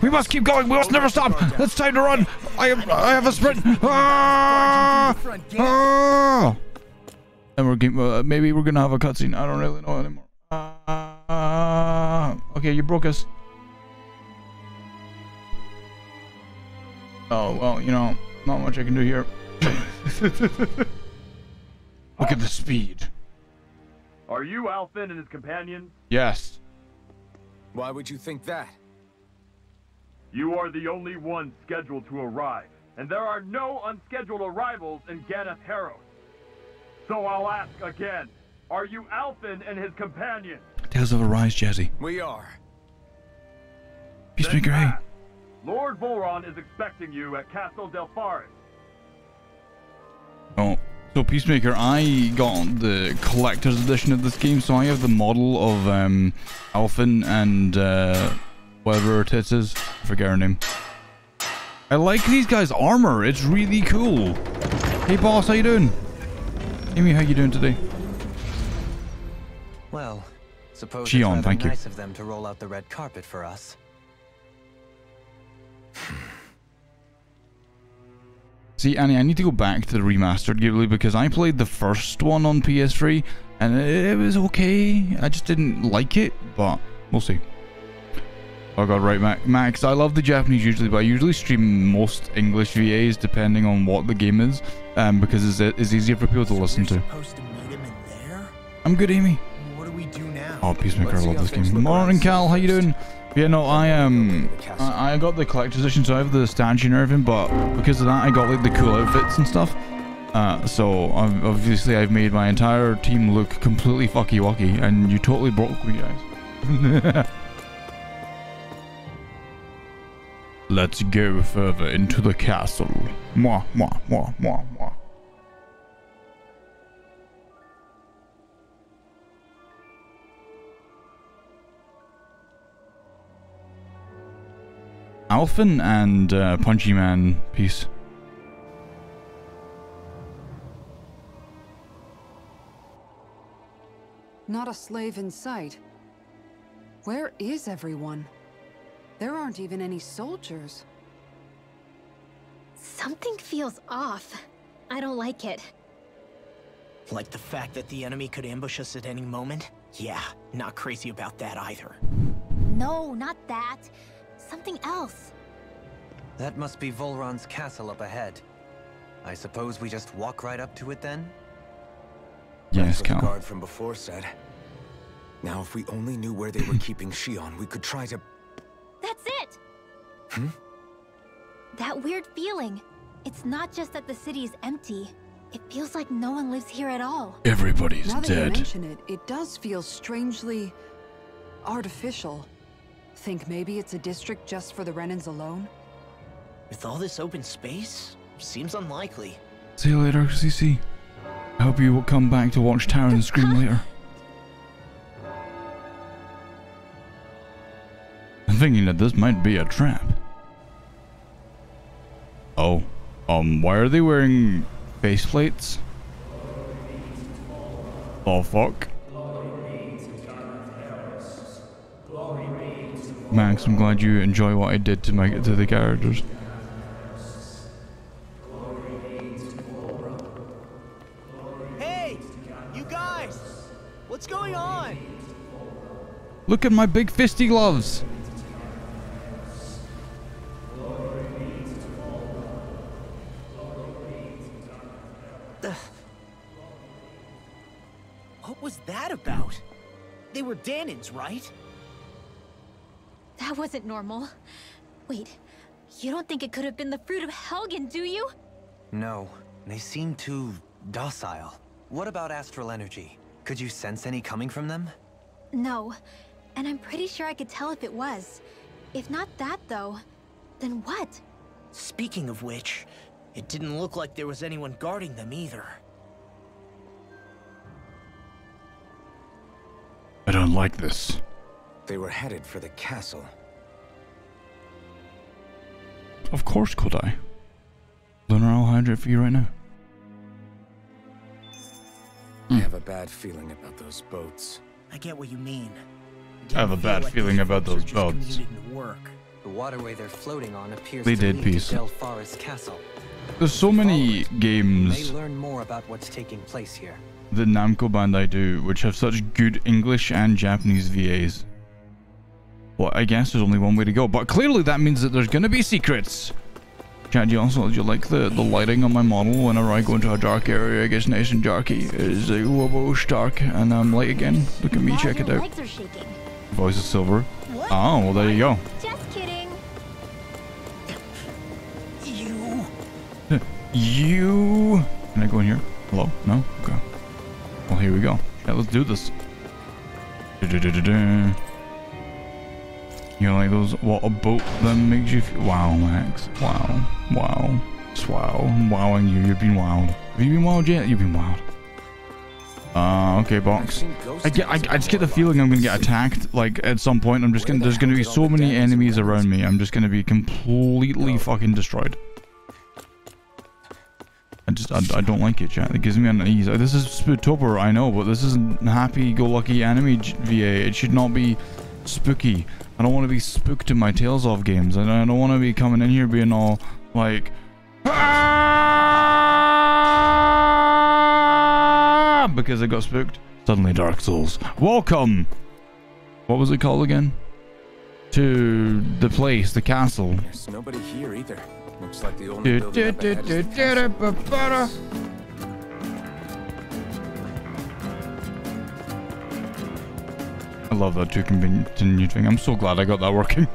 We must keep going. We must never stop. It's time to run. I am. I have a sprint. Ah! Ah! And we're game, uh, maybe we're gonna have a cutscene. I don't really know anymore. Uh, okay, you broke us. Oh well, you know, not much I can do here. Look at the speed. Are you Alphen and his companions? Yes. Why would you think that? You are the only one scheduled to arrive, and there are no unscheduled arrivals in Ganath Haros. So I'll ask again, are you Alphen and his companions? Tales of Arise, Jazzy. We are. Peacemaker, hey. Lord Vholran is expecting you at Castle Del Faris. Oh, so Peacemaker, I got the collector's edition of this game, so I have the model of um, Alphen and uh, whatever her tits is. I forget her name. I like these guys' armor. It's really cool. Hey, boss, how you doing? Amy, how you doing today? Well, suppose Shionne, it's thank you. nice of them to roll out the red carpet for us. See, Annie, I need to go back to the remastered Ghibli because I played the first one on PS3 and it, it was okay. I just didn't like it, but we'll see. Oh god, right, Ma- Max. I love the Japanese usually, but I usually stream most English VAs depending on what the game is, um, because it's, it's easier for people to listen to. I'm good, Amy. What do we do now? Oh, Peacemaker, I love this game. Morning, Cal. How you doing? Yeah, no, I um, I, I got the collector's edition, so I have the statue and everything. But because of that, I got like the cool outfits and stuff. Uh, so um, obviously, I've made my entire team look completely fucky wucky, and you totally broke me, guys. Let's go further into the castle. Mwah, mwah, mwah, mwah, mwah. Alphen and uh, Punchy Man, peace. Not a slave in sight. Where is everyone? There aren't even any soldiers. Something feels off. I don't like it. Like the fact that the enemy could ambush us at any moment? Yeah, not crazy about that either. No, not that. Something else. That must be Vholran's castle up ahead. I suppose we just walk right up to it then? Yes, That's the Cal. guard from before said. Now, if we only knew where they were keeping Shionne, we could try to... That's it! Hmm? That weird feeling. It's not just that the city is empty. It feels like no one lives here at all. Everybody's now that you dead. mention it, it does feel strangely artificial. Think maybe it's a district just for the Renans alone? With all this open space? Seems unlikely. See you later, CC. I hope you will come back to watch Tower and Scream later. Thinking that this might be a trap. Oh. Um, why are they wearing face plates? Oh, fuck. Max, I'm glad you enjoy what I did to my to the characters. Hey! You guys! What's going on? Look at my big fisty gloves. Was that about? They were Dahnans, right? That wasn't normal. Wait, you don't think it could have been the fruit of Helgen, do you? No, they seem too docile. What about astral energy? Could you sense any coming from them? No, and I'm pretty sure I could tell if it was. If not that, though, then what? Speaking of which, it didn't look like there was anyone guarding them either. Like this. They were headed for the castle. Of course could I. Lunar, I'll hydrate for you right now. I hmm. have a bad feeling about those boats. I get what you mean. I have a bad like feeling about those boats. work. The waterway they're floating on appears They to did, lead peace. to Castle. There's so many games. They learn more about what's taking place here. That Namco Bandai do which have such good English and Japanese VAs. Well, I guess there's only one way to go, but clearly that means that there's gonna be secrets. Chad, do you also do you like the, the lighting on my model whenever I go into a dark area? It gets nice and darky. It's like whoosh dark, and I'm light again. Look at me, Wow, check it out. legs are shaking. Voice is silver. What? Oh, well there you go. Just kidding. You. You. Can I go in here? Hello? No? Okay. Well, here we go. Yeah, let's do this. Du-du-du-du-du. You know, like those, a boat that makes you feel, wow, Max. Wow. Wow. Just wow. I'm wowing you. You've been wowed. Have you been wowed yet? You've been wowed. Uh, okay, box. I get, I, I just get the feeling I'm gonna get attacked, like, at some point. I'm just gonna, there's gonna be so many enemies around me. I'm just gonna be completely fucking destroyed. I just, I, I don't like it, chat. It gives me an unease. This is Spooktober, I know, but this isn't happy-go-lucky anime VA. It should not be spooky. I don't want to be spooked in my Tales of games. I don't, I don't want to be coming in here being all, like... "Ah!" Because I got spooked. Suddenly Dark Souls. Welcome! What was it called again? To the place, the castle. There's nobody here either. Looks like the only Du- building du- up ahead du- is the du- castle. du- bu- bu- I love that to continue thing. I'm so glad I got that working.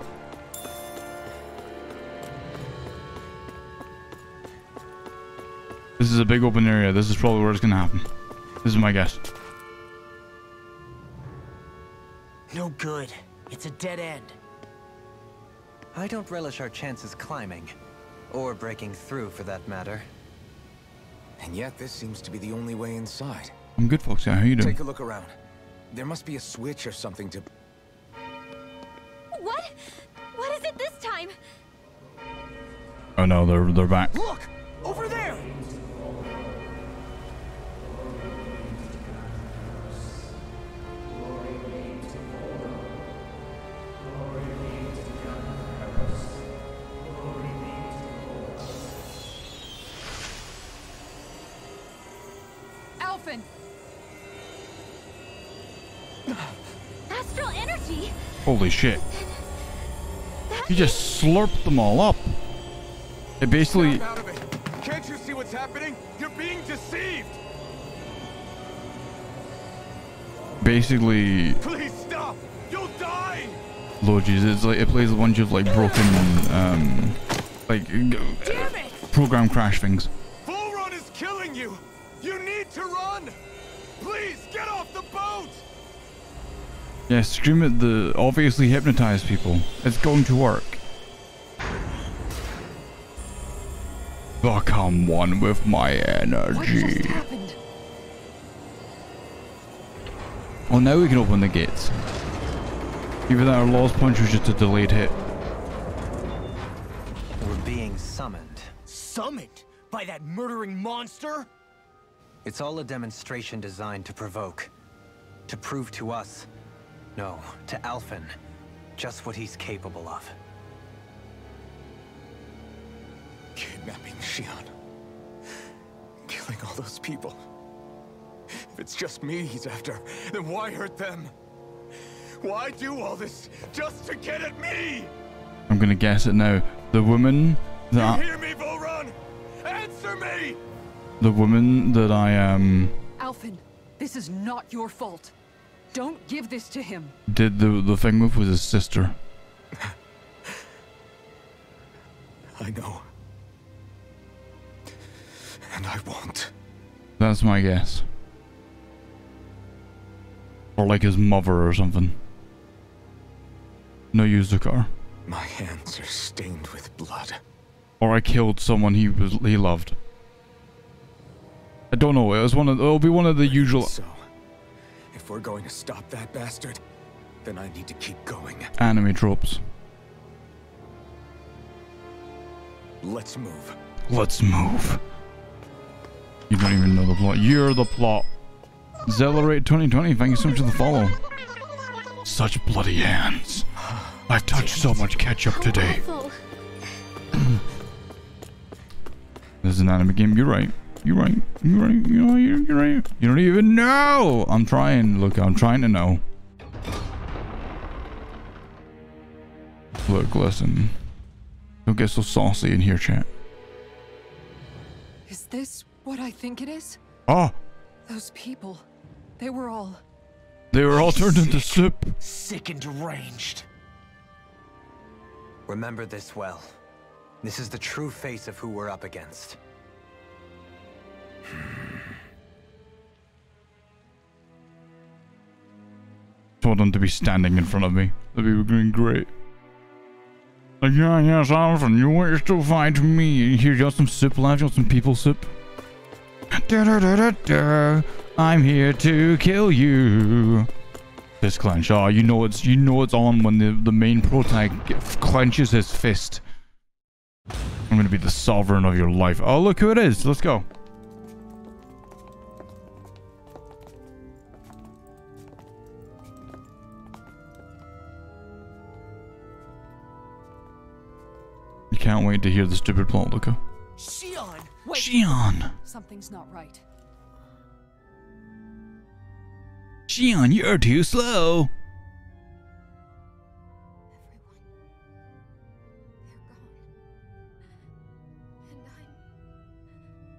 This is a big open area. This is probably where it's gonna happen. This is my guess. No good. It's a dead end. I don't relish our chances climbing. Or breaking through, for that matter. And yet, this seems to be the only way inside. I'm good, folks. Yeah, how you doing? Take a look around. There must be a switch or something to... What? What is it this time? Oh no, they're they're back. Look! Over there! Alphen! Astral energy? Holy shit! He just slurped them all up. It basically. Snap out of it! Can't you see what's happening? You're being deceived! basically Please stop! You'll die! Lord Jesus, it's like it plays a bunch of like broken um like Damn it! program crash things. To run! Please, get off the boat! Yeah, scream at the obviously hypnotized people. It's going to work. Become one with my What just energy. happened? Well, now we can open the gates. Even though our Lost Punch was just a delayed hit. We're being summoned. Summoned by that murdering monster? It's all a demonstration designed to provoke. To prove to us, no, to Alphen, just what he's capable of. Kidnapping Shionne. Killing all those people. If it's just me he's after, Then why hurt them? Why do all this just to get at me? I'm gonna guess it now. The woman You that hear me, Vholran? Answer me! The woman that I um Alphen, this is not your fault. Don't give this to him. did the the thing with was his sister. I know. And I won't. That's my guess. Or like his mother or something. No Yuzukar. My hands are stained with blood. Or I killed someone he was he loved. I don't know. It was one of it'll be one of the usual So, if we're going to stop that bastard, then I need to keep going. anime drops. Let's move. Let's move. You don't even know the plot. You're the plot. Zellerate 2020, thank you so much for the follow. Such bloody hands. I've touched so much ketchup today. This is an anime game. You're right. You're right. You're right. You know, you're, you're right. You don't even know. I'm trying. Look, I'm trying to know. Look, listen. Don't get so saucy in here, chat. Is this what I think it is? Oh, Those people. They were all. they were all turned into soup. Sick and deranged. Remember this well. This is the true face of who we're up against. Told them to be standing in front of me. That'd be going great. Like, yeah, yes, Alvin, you want to fight me? Here, you got some sip, left? You want some people sip? Da, da, da. I'm here to kill you. This clench. Oh, you know it's you know it's on when the, the main protagonist clenches his fist. I'm gonna be the sovereign of your life. Oh, look who it is. Let's go. Can't wait to hear the stupid plot, Luca. Shionne! Wait! Shionne! Something's not right. Shionne, you're too slow!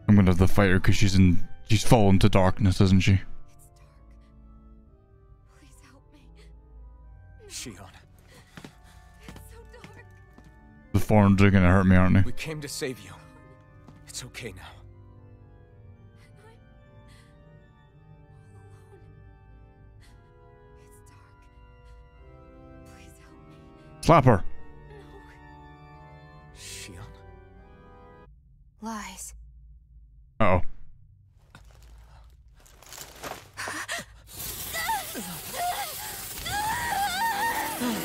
I'm gonna have to fight her because she's in. She's fallen to darkness, isn't she? The forms are gonna hurt me, aren't they? we came to save you. It's okay now. Slap her! Shionne. Lies. Uh oh.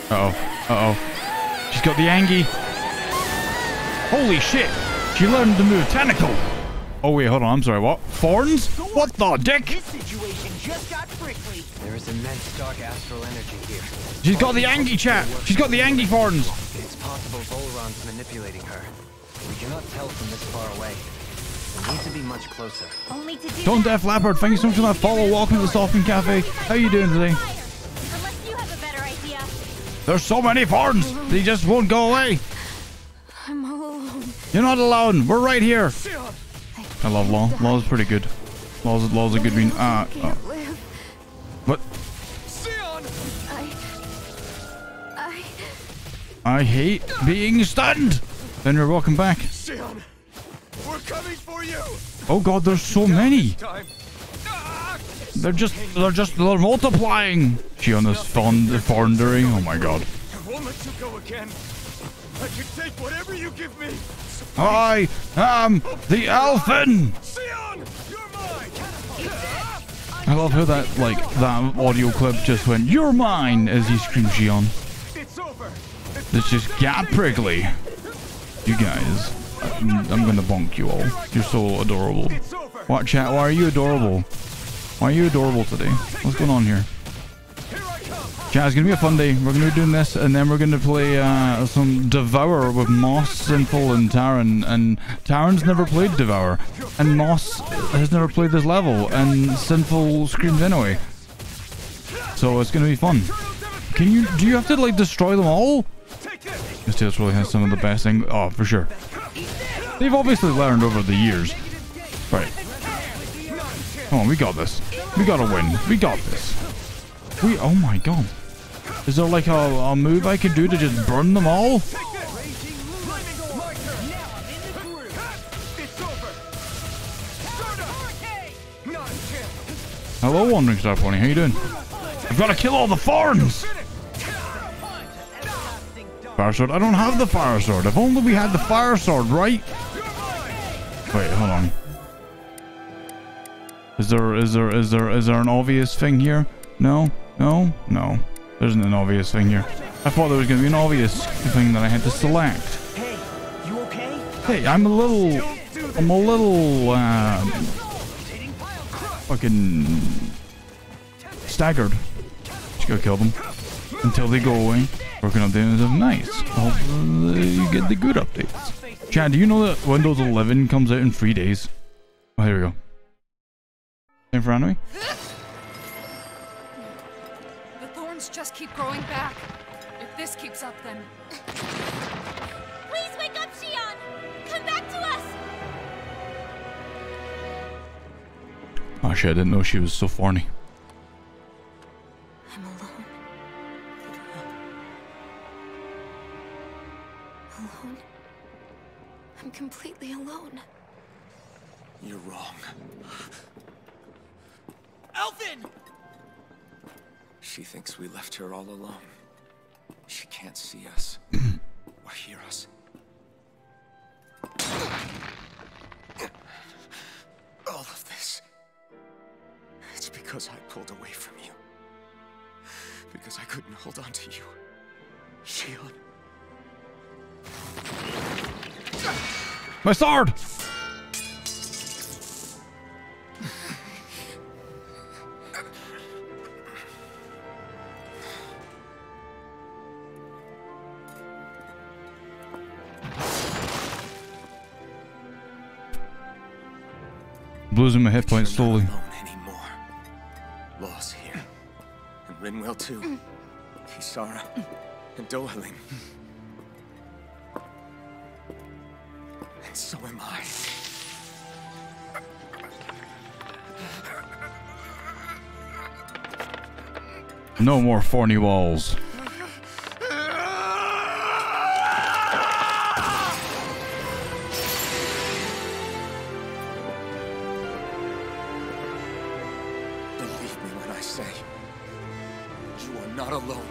Uh oh. Uh oh. She's got the Angie. Holy shit! She learned to move tentacle! Oh wait, hold on, I'm sorry, what? Thorns? What the dick? This situation just got prickly. There is immense dark astral energy here. She's got the Angie chat! She's got the Angie thorns! It's possible Vholran's manipulating her. We cannot tell from this far away. We need to be much closer. Only to do Don't that, Def Leopard, thank you so much for that follow. Welcome to the Soften Cafe. How are you doing today? Unless you have a better idea. There's so many thorns! They just won't go away! You're not alone. We're right here. I love Law. Law's pretty good. Law's, Law's a good mean. Uh, uh, what? I. Hate being stunned. Then you're welcome back. Shionne! We're coming for you! Oh god, there's so many. Ah! They're just, they're just, they're multiplying. Shiona's fond, fondering. Oh my god. I won't let you go again. I can take whatever you give me. I am the Elfin. I love how that, like, that audio clip just went, You're mine, as he screams Shionne. It's just got prickly. You guys, I'm, I'm gonna bonk you all. You're so adorable. What chat? Why are you adorable? Why are you adorable today? What's going on here? Chat, it's gonna be a fun day. We're gonna be doing this, and then we're gonna play uh, some Devour with Moss, Sinful, and Taran. And Taran's never played Devour, and Moss has never played this level, and Sinful screams anyway. So it's gonna be fun. Can you? Do you have to like destroy them all? This! Tales really has some of the best things. Oh, for sure. They've obviously learned over the years. Right. Come on, we got this. We gotta win. We got this. We. Oh my god. Is there like a, a move I can do to just burn them all? Hello, Wandering Star Pony. How you doing? I've got to kill all the thorns. Fire sword. I don't have the fire sword. If only we had the fire sword, right? Wait, hold on. Is there is there is there is there an obvious thing here? No, no, no. There isn't an obvious thing here. I thought there was gonna be an obvious thing that I had to select. Hey, you okay? Hey, I'm a little, I'm a little, uh, fucking staggered. Just go kill them. until they go away. Working updates of nice. Hope uh, you get the good updates. Chad, do you know that Windows 11 comes out in three days? Oh, here we go. In front of me? Just keep growing back. If this keeps up, then Please wake up, Shionne! Come back to us! Oh shit, I didn't know she was so thorny. I'm alone. Alone? I'm completely alone. You're wrong. Alphen! She thinks we left her all alone. She can't see us or hear us. All of this. It's because I pulled away from you. Because I couldn't hold on to you. Shionne. My sword! Losing my hit points slowly. not anymore. Law's here. And Rinwell too. Kisara. And Dohalim. And so am I. No more thorny walls. Alone.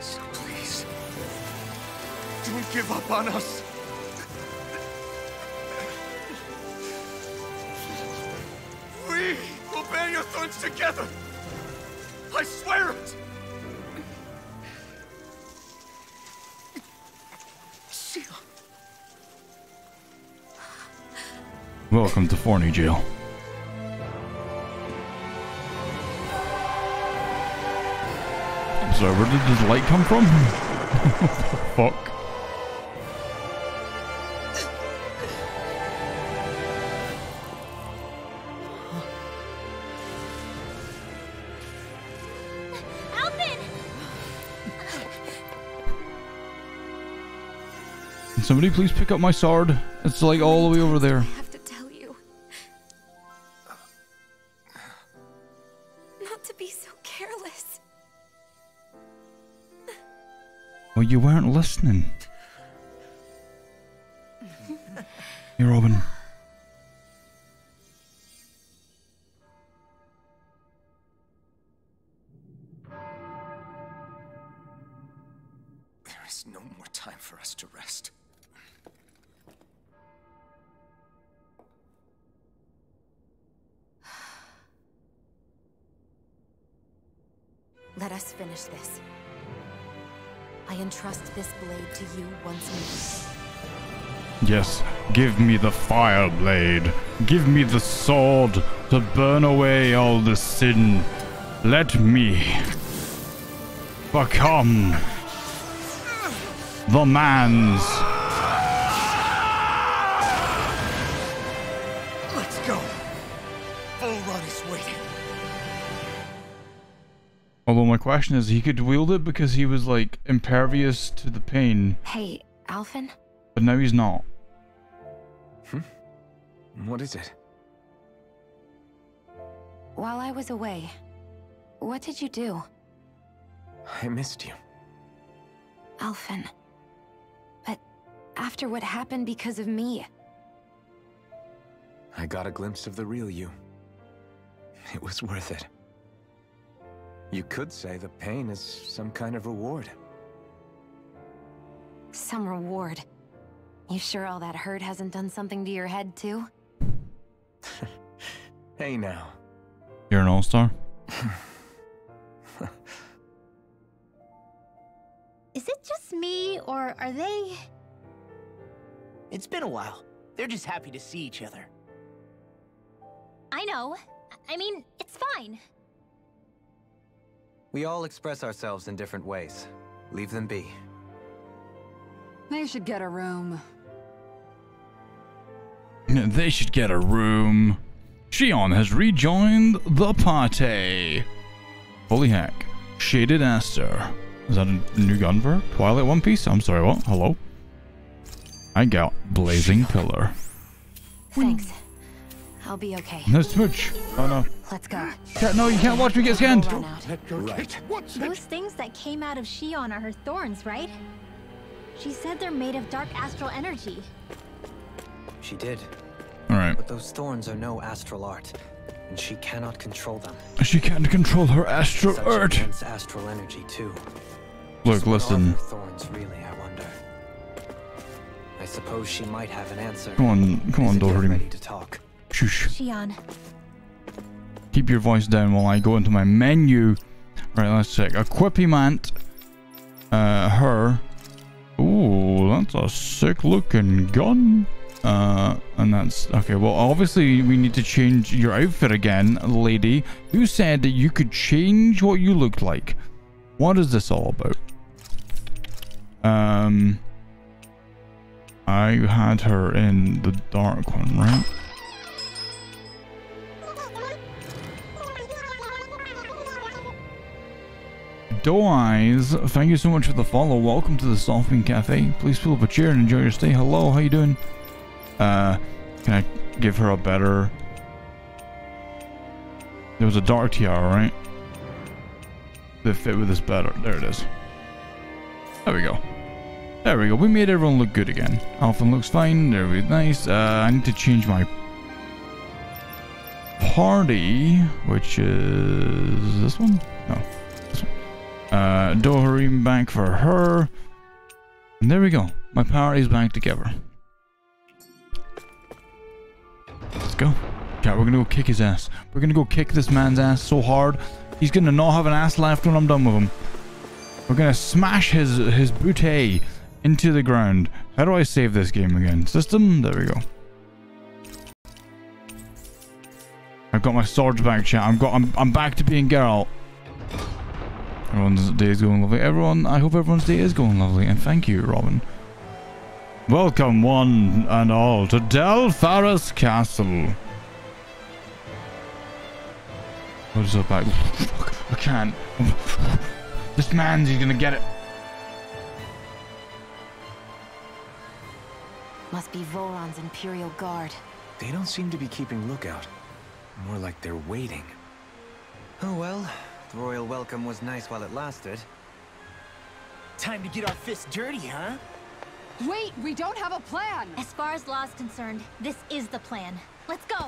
So please, don't give up on us. We will bear your thorns together. I swear it. Welcome to Forney Jail. I'm where did this light come from? Fuck. Somebody please pick up my sword? It's like all the way over there. You weren't listening. Hey, Robin. Give me the fire blade. Give me the sword to burn away all the sin. Let me become the man's. Let's go. Bull Run is waiting. Although my question is, he could wield it because he was like impervious to the pain, Hey, Alphen? but now he's not. What is it? While I was away, what did you do? I missed you. Alphen. But after what happened because of me, I got a glimpse of the real you. It was worth it. You could say the pain is some kind of reward. some reward. You sure all that hurt hasn't done something to your head, too? Hey now. You're an all-star. Is it just me, or are they. It's been a while. They're just happy to see each other. I know. I mean, it's fine. We all express ourselves in different ways. Leave them be. They should get a room. They should get a room. Shionne has rejoined the party. Holy heck. Shaded Aster. Is that a new gun for her? Twilight One Piece? I'm sorry, what? Hello? I got Blazing Pillar. Thanks. I'll be okay. No smooch. Oh no. Let's go. Can't, no, you can't watch me get scanned. Right. Those things that came out of Shionne are her thorns, right? She said they're made of dark astral energy. She did. Alright. But those thorns are no astral art, and she cannot control them. She can't control her astral Such art. immense astral energy, too. Look, Just what are listen. thorns, really, I wonder. I suppose she might have an answer. Come on, come on, Is it yet Doherty. ready to talk. Shush. Shionne, Keep your voice down while I go into my menu. Right, let's check. Equipment. Uh, her. Ooh, that's a sick looking gun. Uh, and that's okay. Well, obviously, we need to change your outfit again, lady. Who said that you could change what you looked like? What is this all about? Um, I had her in the dark one, right? Doe Eyes, thank you so much for the follow. Welcome to the Solving Cafe. Please pull up a chair and enjoy your stay. Hello, how you doing? Uh, can I give her a better... There was a dark tiara, right? That fit with this better. There it is. There we go. There we go. We made everyone look good again. Alpha looks fine. There we nice. Uh, I need to change my party, which is this one. No, this one. Uh, Doharim back for her. And there we go. My party's back together. Let's go. Yeah, we're gonna go kick his ass. We're gonna go kick this man's ass so hard, he's gonna not have an ass left when I'm done with him. We're gonna smash his his boutte eh, into the ground. How do I save this game again? System? There we go. I've got my swords back, chat. I'm got I'm I'm back to being Geralt. Everyone's day is going lovely. Everyone, I hope everyone's day is going lovely, and thank you, Robin. Welcome, one and all, to Del Faris Castle. What is up, back? I can't. This man's he's gonna get it. Must be Vholran's Imperial Guard. They don't seem to be keeping lookout. More like they're waiting. Oh well, the royal welcome was nice while it lasted. Time to get our fists dirty, huh? Wait, we don't have a plan! as far as law's concerned, this is the plan. Let's go!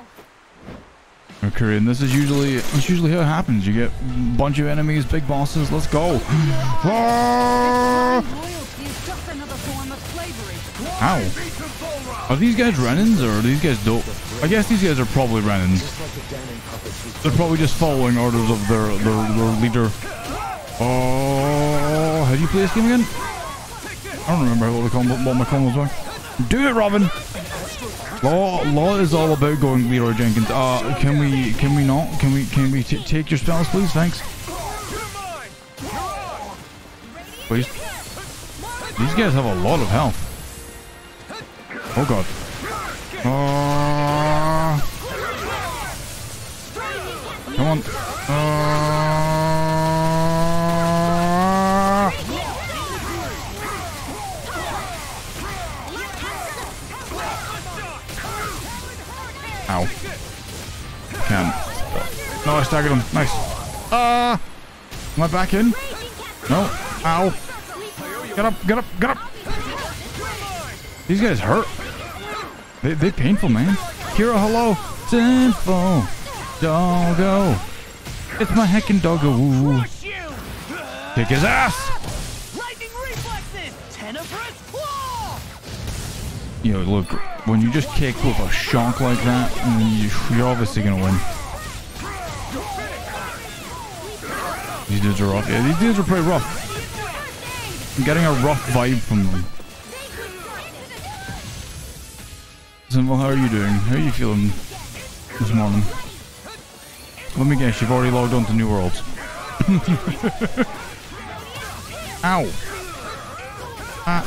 Okay, and this is usually this usually how it happens. You get a bunch of enemies, big bosses. Let's go. Ah! Loyalty is just another form of slavery. Ow. Are these guys Renans or are these guys dope? I guess these guys are probably Renans. They're probably just following orders of their their, their leader. Oh, how do you play this game again? I don't remember what the combo, what my combos were. Do it, Robin. Law, law is all about going Leroy Jenkins. Uh, can we, can we not? Can we, can we take your spells, please? Thanks. Please. These guys have a lot of health. Oh god. Uh, come on. Uh, No, I staggered him. Nice. Uh, am I back in? No. Ow. Get up, get up, get up. These guys hurt. They, they painful, man. Kira, hello. Sinful. Doggo. It's my heckin' doggo. Woo. Kick his ass. Lightning reflexes! Tenebrous claw! You know, look, when you just kick with a shock like that, you're obviously gonna win. These dudes are rough. Yeah, these dudes are pretty rough. I'm getting a rough vibe from them. Simple, how are you doing? How are you feeling this morning? Let me guess, you've already logged on to New Worlds. Ow. Ah.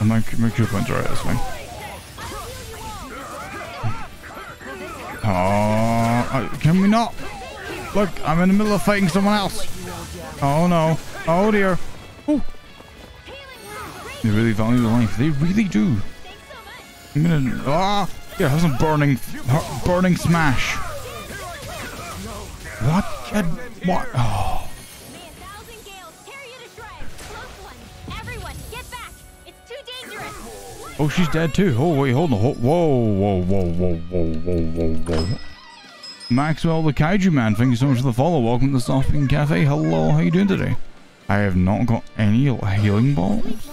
Oh, my, my coupon's alright, that's fine. Oh, can we not? Look, I'm in the middle of fighting someone else. Oh no. Oh dear. Ooh. They really value life. They really do. I'm gonna. Ah! Yeah, have some burning, burning smash. What? What? Oh. Oh, she's dead too. Oh, wait, hold on. Whoa, whoa, whoa, whoa, whoa, whoa, whoa, whoa. Maxwell the Kaiju Man, thank you so much for the follow. Welcome to the Soft Bean Cafe. Hello, how you doing today? I have not got any healing balls.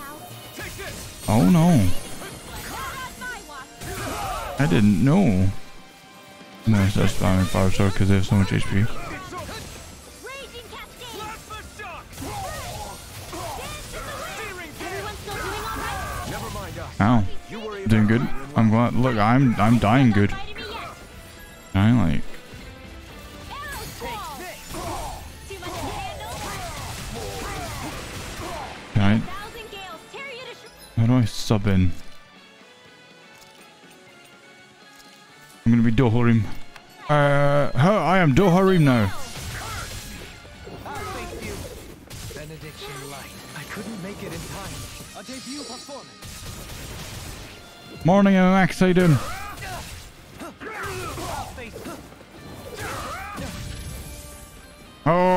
Oh no. I didn't know. No, it's just spamming fire sword because they have so much HP. Ow. Doing good. I'm glad. Look, I'm I'm dying good. I like. How do I sub in? I'm gonna be Doharim. Uh, how I am Doharim now. Morning, MMX. How you doing? Oh.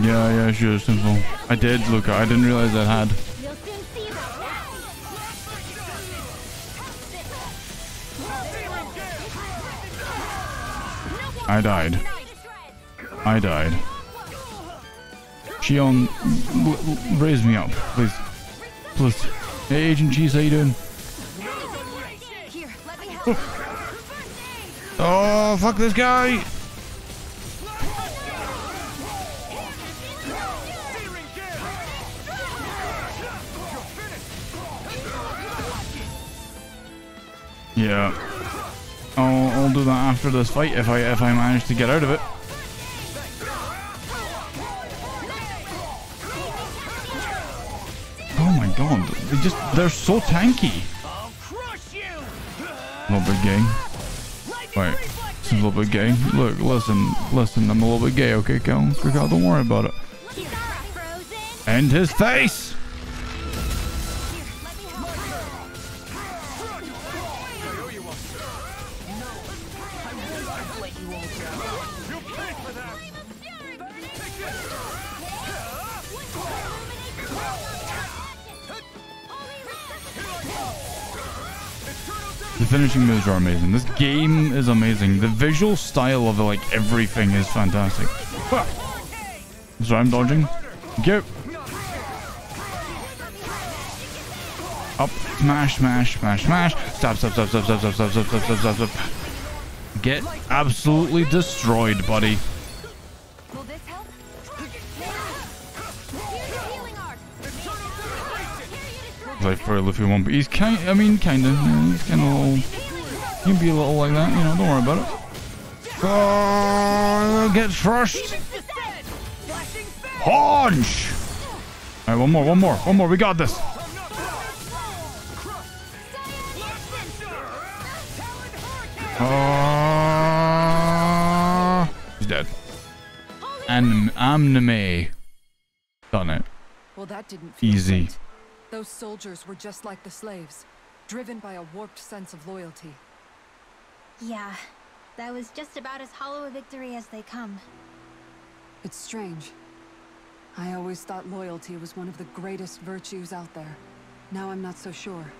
Yeah, yeah, sure, simple. I did, look, I didn't realize I had. I died. I died. Shionne, raise me up, please. Please. Hey, Agent Cheese, how you doing? Oh, fuck this guy! Yeah. I'll, I'll do that after this fight if I if I manage to get out of it. Oh my god, they just they're so tanky. Little bit gay. Wait, it's a little bit gay. Look, listen, listen, I'm a little bit gay, okay? Cal, don't worry about it. And his face! Finishing moves are amazing. This game is amazing. The visual style of like everything is fantastic. So I'm dodging. Go. Up, smash, smash, smash, smash. Stop, stop, stop, stop, stop, stop, stop, stop, stop, stop, stop, stop. Get absolutely destroyed, buddy. Like for a Luffy one, but he's kind. I mean, kind of. Yeah, he's kind of. He can be a little like that, you know. Don't worry about it. Oh, get crushed. Punch. All right, one more, one more, one more. We got this. Uh, he's dead. And Amname. Done it. Well, that didn't Easy. Right. Those soldiers were just like the slaves, driven by a warped sense of loyalty. Yeah, that was just about as hollow a victory as they come. It's strange. I always thought loyalty was one of the greatest virtues out there. Now I'm not so sure.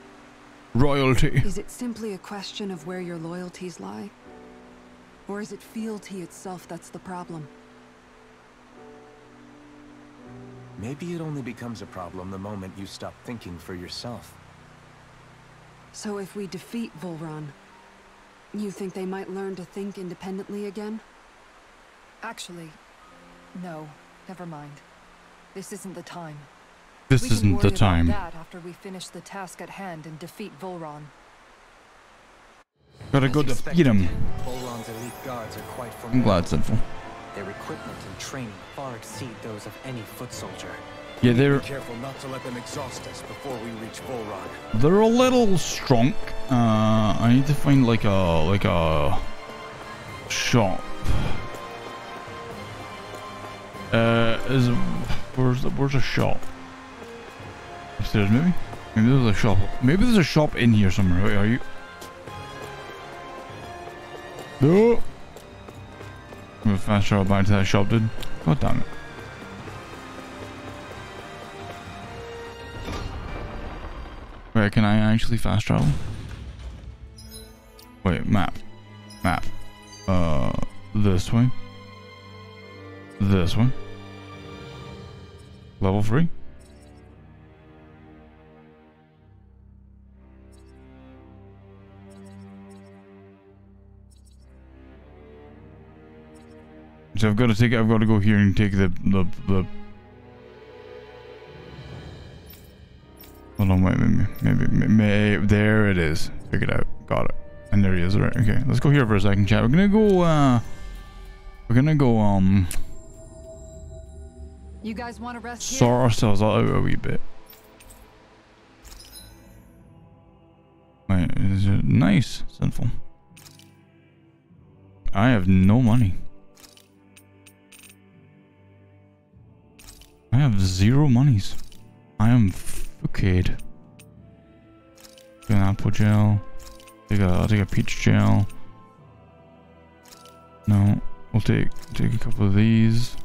Royalty. Is it simply a question of where your loyalties lie? Or is it fealty itself that's the problem? Maybe it only becomes a problem the moment you stop thinking for yourself. So if we defeat Vholran, you think they might learn to think independently again? Actually, no. Never mind. This isn't the time. This we isn't the worry about time. that after we finish the task at hand and defeat Vholran. Gotta go defeat him. Vholran's elite guards are quite I'm formidable. glad, Sinful. Their equipment and training far exceed those of any foot soldier. Yeah, they're Careful not to let them exhaust us before we reach Vholran. they're a little strong. Uh, I need to find like a like a shop. Uh, is where's the, where's a shop? Upstairs, maybe. Maybe there's a shop. Maybe there's a shop in here somewhere. Wait, are you? No. I'm fast travel back to that shop, dude. God damn it. Wait, can I actually fast travel? Wait, map. Map. Uh, this way. This way. Level 3? So I've got to take I've got to go here and take the the the Hold on, wait, maybe, maybe, maybe, there it is. Figured it out. Got it. And there he is. Right. Okay, let's go here for a second, chat. We're gonna go, uh, we're gonna go, um, You guys want to rest here? sort ourselves out a wee bit. Wait, is it nice? Sinful. I have no money. Have zero monies. I am fucked. Take an apple gel. Take a, I'll take a peach gel. No, we'll take take a couple of these.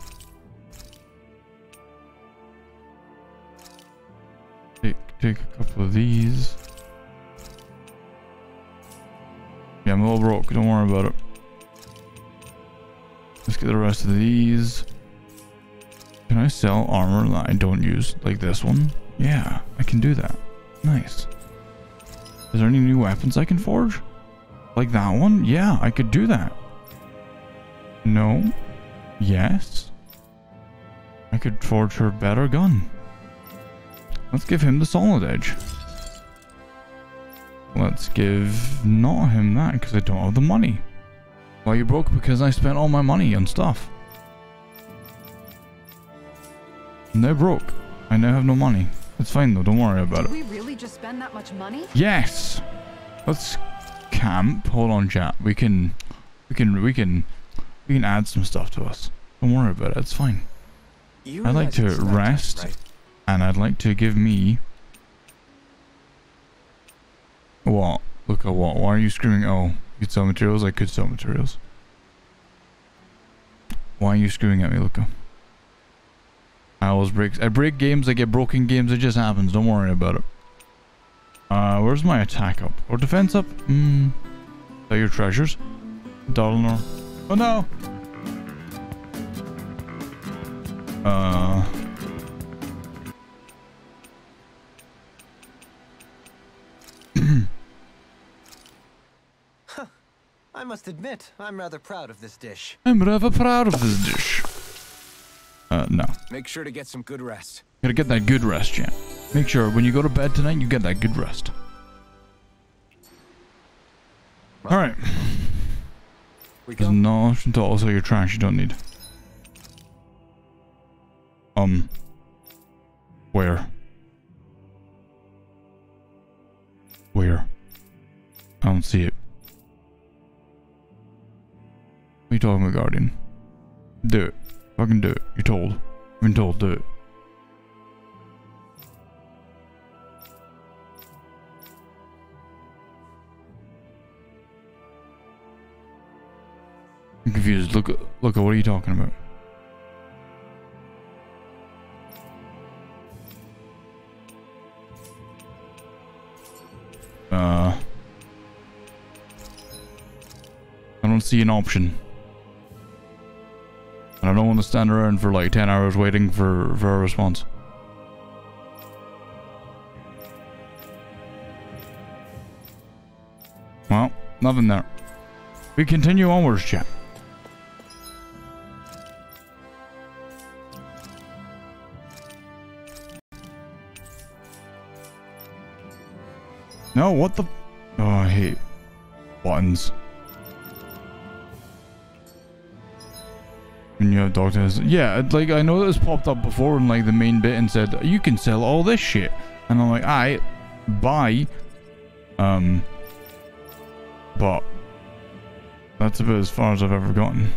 Take take a couple of these. Yeah, I'm all broke. Don't worry about it. Let's get the rest of these. Can I sell armor that I don't use, like this one? Yeah, I can do that. Nice. Is there any new weapons I can forge? Like that one? Yeah, I could do that. No. Yes. I could forge her better gun. Let's give him the solid edge. Let's give not him that because I don't have the money. Well, you broke because I spent all my money on stuff. They're broke. I now have no money. It's fine though, don't worry about Did it. we really just spend that much money? Yes! Let's camp. Hold on, chat. We can, we can, we can, we can add some stuff to us. Don't worry about it. It's fine. You I'd like to it's nighttime, rest, right? and I'd like to give me. What? Look at what? Why are you screaming? Oh, you could sell materials. I could sell materials. Why are you screaming at me, Luca? I always break. I break games. I get broken games. It just happens. Don't worry about it. Uh, where's my attack up or defense up? Hmm. Are your treasures? Dollar. Oh no. Uh. I must admit, I'm rather proud of this dish. I'm rather proud of this dish. Uh, no. Make sure to get some good rest. Gotta get that good rest, Jan. Make sure when you go to bed tonight, you get that good rest. Alright. We There's no option to also your trash you don't need. Um. Where? Where? I don't see it. What are you talking about, Guardian? Do it. Fucking do it. You're told. You've been told, do it. I'm confused. Look, look, what are you talking about? Uh, I don't see an option. And I don't want to stand around for like 10 hours waiting for, for a response. Well, nothing there. We continue onwards, chat. No, what the? Oh, I hate buttons. And you have doctors. Yeah, like I know this popped up before in like the main bit and said you can sell all this shit, and I'm like, I buy. Um. But that's about as far as I've ever gotten.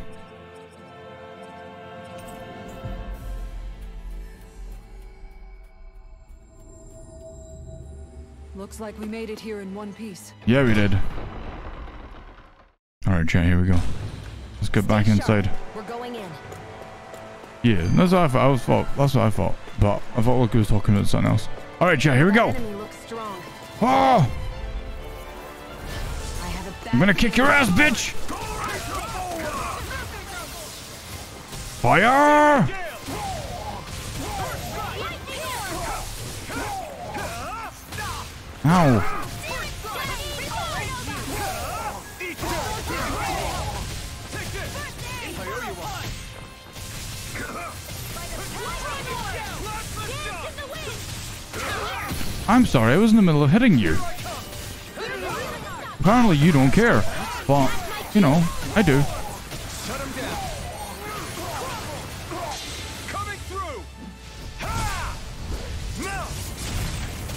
Looks like we made it here in one piece. Yeah, we did. All right, chat. Here we go. Let's get back inside. In. Yeah, that's what I thought. I was thought. That's what I thought. But I thought Luke was talking about something else. All right, chat. Here we go. Enemy looks strong. Oh, I have a I'm gonna kick your ass, bitch! Fire! Ow. I'm sorry, I was in the middle of hitting you. Apparently you don't care. But, you know, I do.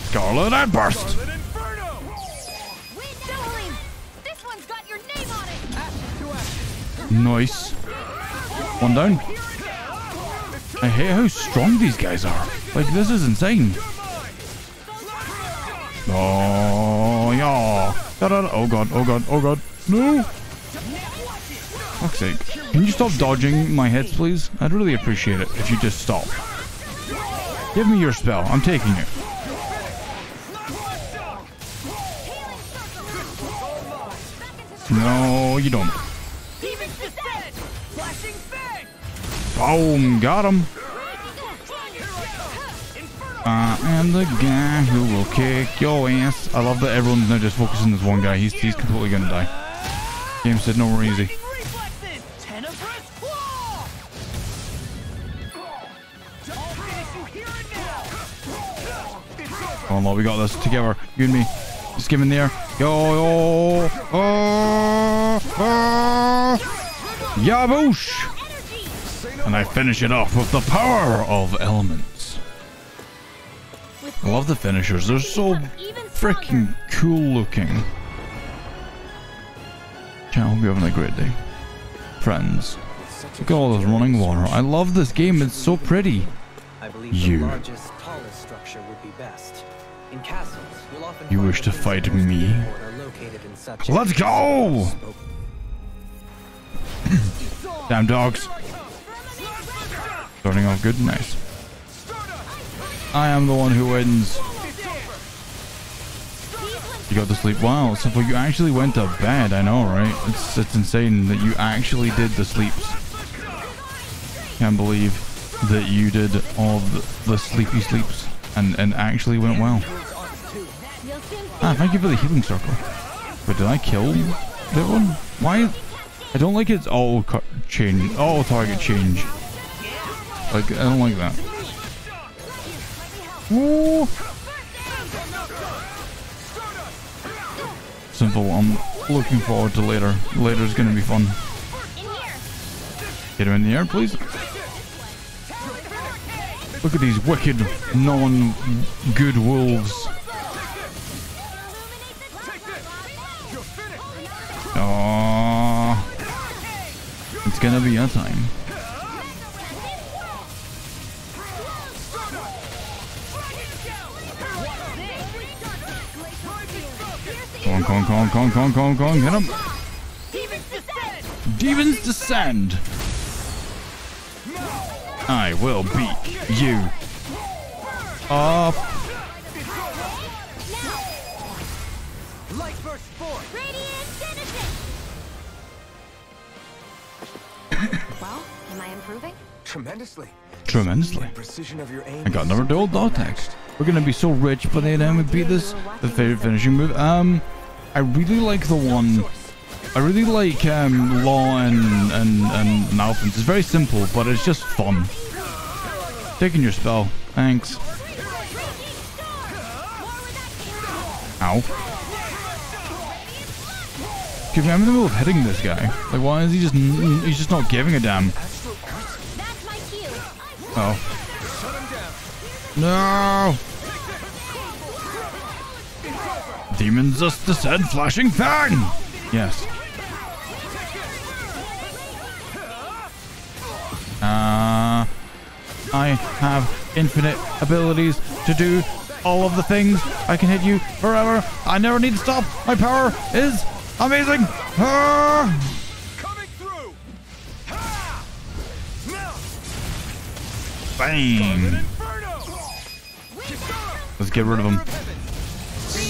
Scarlet Outburst! Nice. One down. I hate how strong these guys are. Like, this is insane. Oh, yeah. Da-da-da. Oh god, oh god, oh god. No! Fuck's sake. Can you stop dodging my hits, please? I'd really appreciate it if you just stop. Give me your spell. I'm taking it. No, you don't. Boom, got him. I am the guy who will kick your ass. I love that everyone's now just focusing on this one guy. He's he's completely gonna die. Game said no more easy. Come on, Lord, we got this together. You and me. Just give him the air. Yo, yo. Oh, oh. Yaboosh! And I finish it off with the power of elements. I love the finishers. They're so freaking cool looking. Chat, hope you're having a great day. Friends, look at all this running water. I love this game. It's so pretty. I believe You. the largest, tallest structure would be best. In castles, you'll often You wish to fight me? important are located in such Let's go! Damn dogs. Starting off good, nice. I am the one who wins. You got to sleep. Wow, Simple, you actually went to bed. I know, right? It's it's insane that you actually did the sleeps. Can't believe that you did all the, the sleepy sleeps and and actually went well. Ah, thank you for the healing circle. But did I kill that one? Why? I don't like its all change, auto target change. Like I don't like that. Simple. I'm looking forward to later. Later's gonna be fun. Get him in the air, please. Look at these wicked, non-good wolves. Oh, it's gonna be a time. On, come on, come on, come on, get him. Demons descend. I will beat you up. Light burst forth. well, am I improving? Tremendously. Tremendously. Precision of your aim. I got another dual dot text. We're gonna be so rich by the time we beat this. The favorite finishing move. Um, I really like the one. I really like um, Law and and and, and Alphonse. It's very simple, but it's just fun. Taking your spell. Thanks. Ow. Okay, I'm in the middle of hitting this guy. Like, why is he just... He's just not giving a damn. Oh. No! Demons just descend flashing fang! Yes. Uh, I have infinite abilities to do all of the things. I can hit you forever. I never need to stop. My power is amazing. Ah! Bang. Let's get rid of him.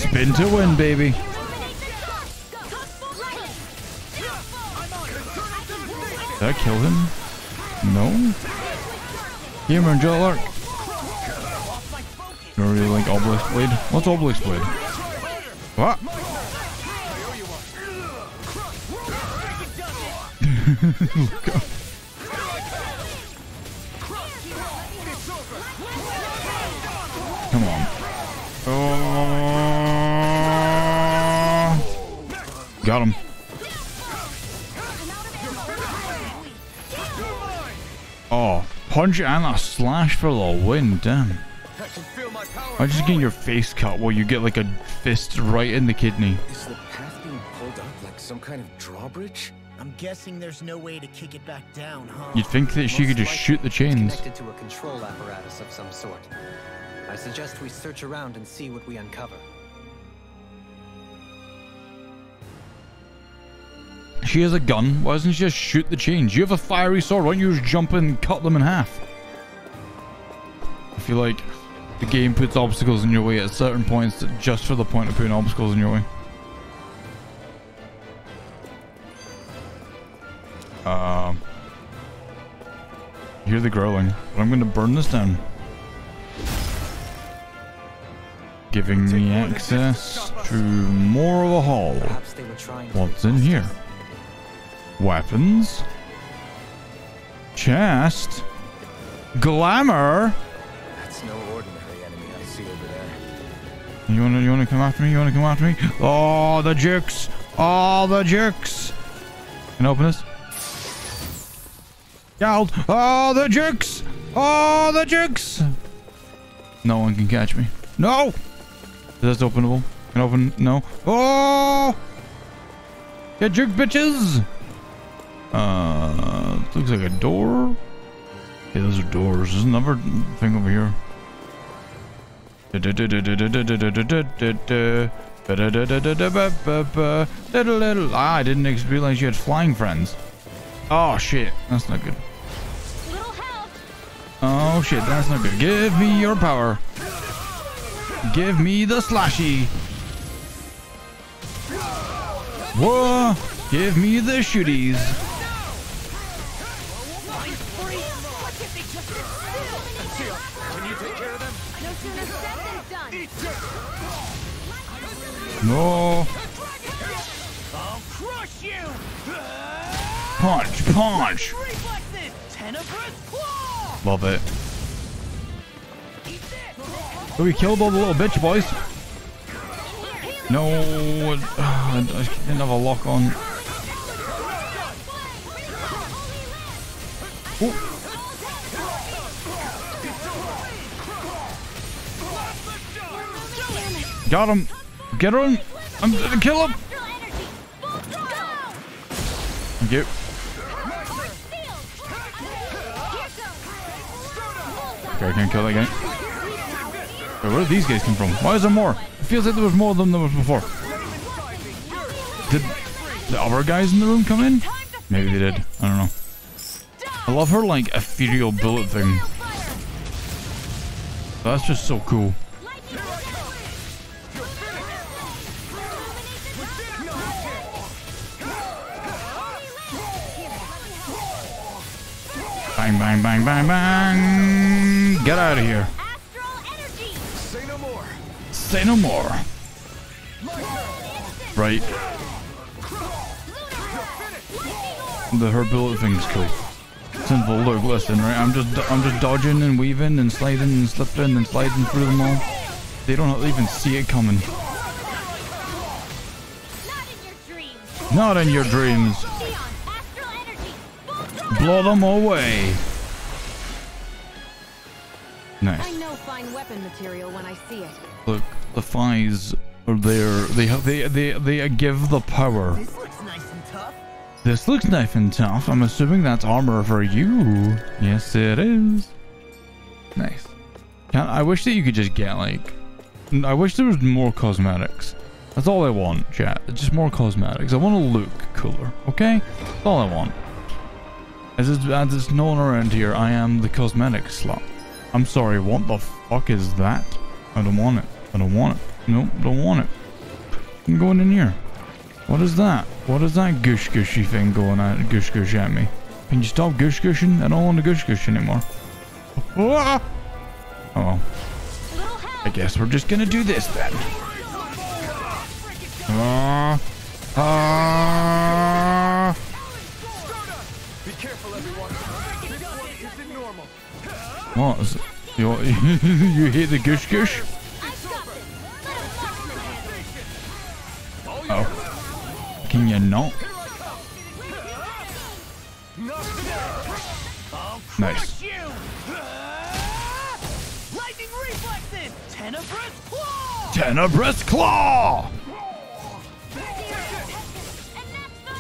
Spin to win, baby. Did I kill him? No? Gamer and Jetlark. I don't really like Obelisk Blade. What's Obelisk Blade? What? Come on. Oh. Got him. Oh, punch and a slash for the win. Damn. I just getting your face cut while you get like a fist right in the kidney. Is the path being pulled up like some kind of drawbridge? I'm guessing there's no way to kick it back down, huh? You'd think that she could just shoot the chains. Connected to a control apparatus of some sort. I suggest we search around and see what we uncover. She has a gun. Why doesn't she just shoot the chains? You have a fiery sword. Why don't you just jump in and cut them in half? I feel like the game puts obstacles in your way at certain points just for the point of putting obstacles in your way. Um, hear the growling, but I'm going to burn this down. Giving me access to more of a hall. What's in here? Weapons. Chest. Glamour. That's no ordinary enemy I see over there. You wanna you wanna come after me? You wanna come after me? Oh the jerks! Oh the jerks! Can I open this? Yelled! Oh the jerks! Oh the jerks! No one can catch me. No! Is this openable? Can I open no. Oh Get jerk bitches! Uh looks like a door. Yeah, those are doors. There's another thing over here. Ah, I didn't realize you had flying friends. Oh shit, that's not good. Oh shit, that's not good. Give me your power. Give me the slashy. Whoa! Give me the shooties. No. I'll crush you! Punch, punch. Reflexes! Tenebrous claw! Love it. So we killed all the little bitch boys. No, I didn't have a lock on. Got him. Get him. I'm gonna kill him. Thank you. Okay, I can't kill that guy. Wait, where did these guys come from? Why is there more? It feels like there was more of them than there was before. Did the other guys in the room come in? Maybe they did. I don't know. I love her like ethereal bullet thing. That's just so cool. Bang, bang, bang. Get out of here. Say no more. Say no more. Right. The her bullet thing's cool. Simple. Look, listen, right? I'm just, I'm just dodging and weaving and sliding and slipping and sliding through them all. They don't even see it coming. Not in your dreams. Blow them away. Nice. I know fine weapon material when I see it. Look, the thighs are there. They have they they they give the power. This looks nice and tough. This looks nice and tough. I'm assuming that's armor for you. Yes, it is. Nice. Can I wish that you could just get like. I wish there was more cosmetics. That's all I want, chat. Just more cosmetics. I want to look cooler. Okay, that's all I want. As it's, as it's known around here, I am the cosmetic slut. I'm sorry. What the fuck is that? I don't want it. I don't want it. Nope, don't want it. I'm going in here. What is that? What is that gush gushy thing going at gush gush at me? Can you stop gush gushing? I don't want to gush gush anymore. Ah! Oh well. I guess we're just gonna do this then. Ah. Ah. What is it? You, you hate the gush gush? Oh. Can you not? Nice. Lightning reflexes. Tenebrous claw. Tenebrous Claw!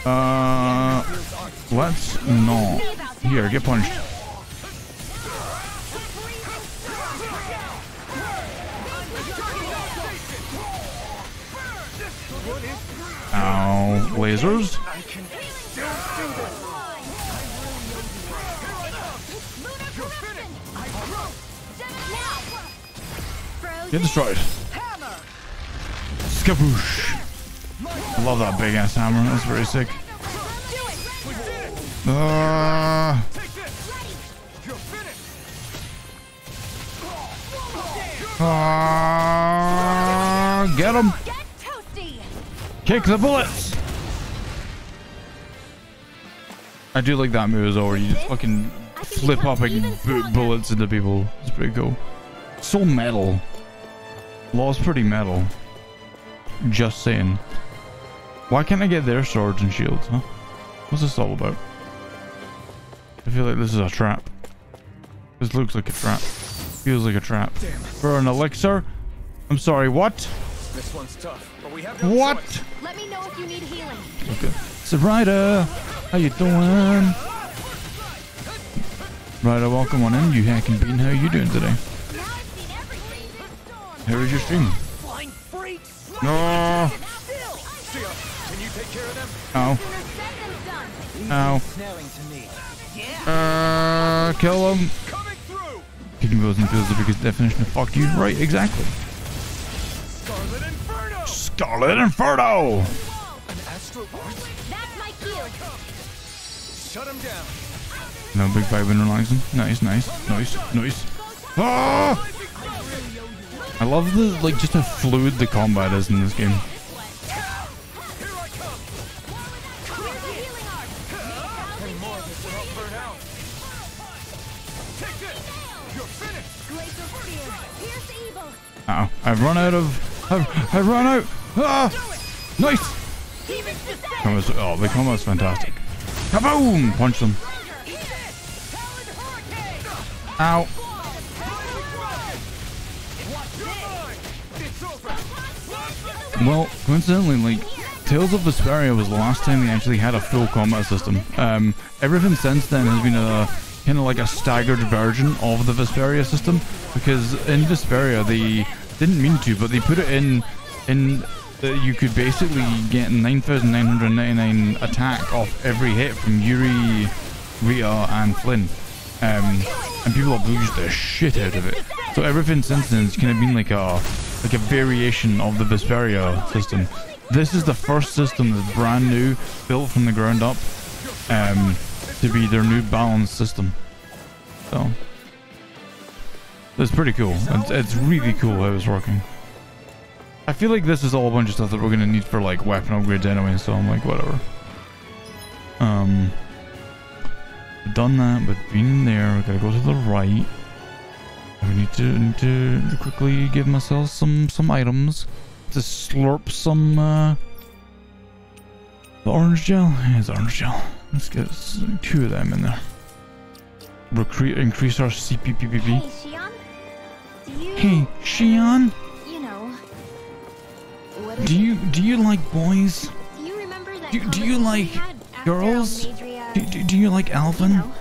Uh, let's not. Here, get punched. Ow, lasers? Get destroyed. Skaboosh. I love that big ass hammer. That's very sick. Uh, uh, get him. Kick the bullets. I do like that move as well, you just fucking flip up and boot bullets into people. It's pretty cool. So metal. Law's pretty metal. Just saying. Why can't I get their swords and shields, huh? What's this all about? I feel like this is a trap. This looks like a trap. Feels like a trap. For an elixir? I'm sorry, what? This one's tough, but we have What? Let me know if you need healing. Okay. So Ryder, how you doing? Ryder, welcome on in. You hacking bean. How are you doing today? How is your stream? Flying freaks. No. Sia, can you take care of them? Ow. Ow. Snowing to me. Uh, kill him. Coming through. Kicking bills and feels the biggest definition of fuck you. Right, exactly. Him down. No big five him. Nice, nice, nice, nice. Ah! I love the like just how fluid the combat is in this game. Uh oh, I've run out of. I've, I've run out. Ah! Nice. Combo's, oh, the combo's fantastic. Kaboom! Punch them. Ow. Well, coincidentally, like, Tales of Vesperia was the last time they actually had a full combat system. Um, everything since then has been a kind of like a staggered version of the Vesperia system because in Vesperia they didn't mean to, but they put it in in that you could basically get 9,999 attack off every hit from Yuri, Rita, and Flynn. Um, and people abused the shit out of it. So everything since then has kind of been like a like a variation of the Vesperia system. This is the first system that's brand new, built from the ground up, um, to be their new balance system. So it's pretty cool. It's, it's really cool how it's working. I feel like this is all a bunch of stuff that we're gonna need for like weapon upgrades anyway, so I'm like whatever. Um done that, but being in there, we gotta go to the right. We need to, need to quickly give myself some some items to slurp some uh, the orange gel. Here's orange gel. Let's get two of them in there. Recre increase our CPPPP. Hey, Shionne? Hey, Shionne, You know... What do you do you like boys? Do you remember that Do, you like we had after girls? Do, do, do you like Alphen? You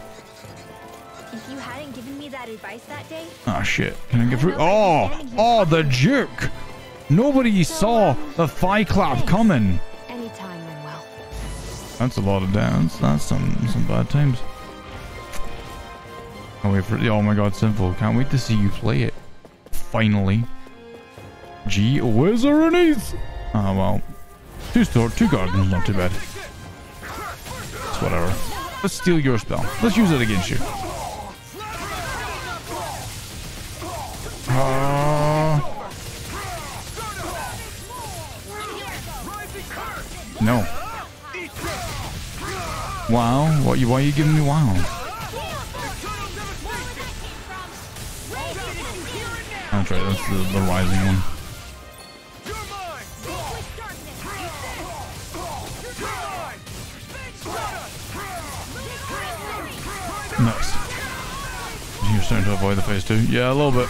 if you hadn't given me that advice that day, Oh shit! Can I get through? Oh, oh, the jerk! Nobody saw um, the thigh clap coming. That's a lot of dance. That's some some bad times. Oh wait for oh my god, simple! Can't wait to see you play it. Finally. Gee, wizardies! Oh well, two store, two gardens, not too bad. It's whatever. Let's steal your spell. Let's use it against you. Uh, no. Wow, what you why are you giving me wow? That's right, that's the, the rising one. Nice. You're starting to avoid the phase two? Yeah, a little bit.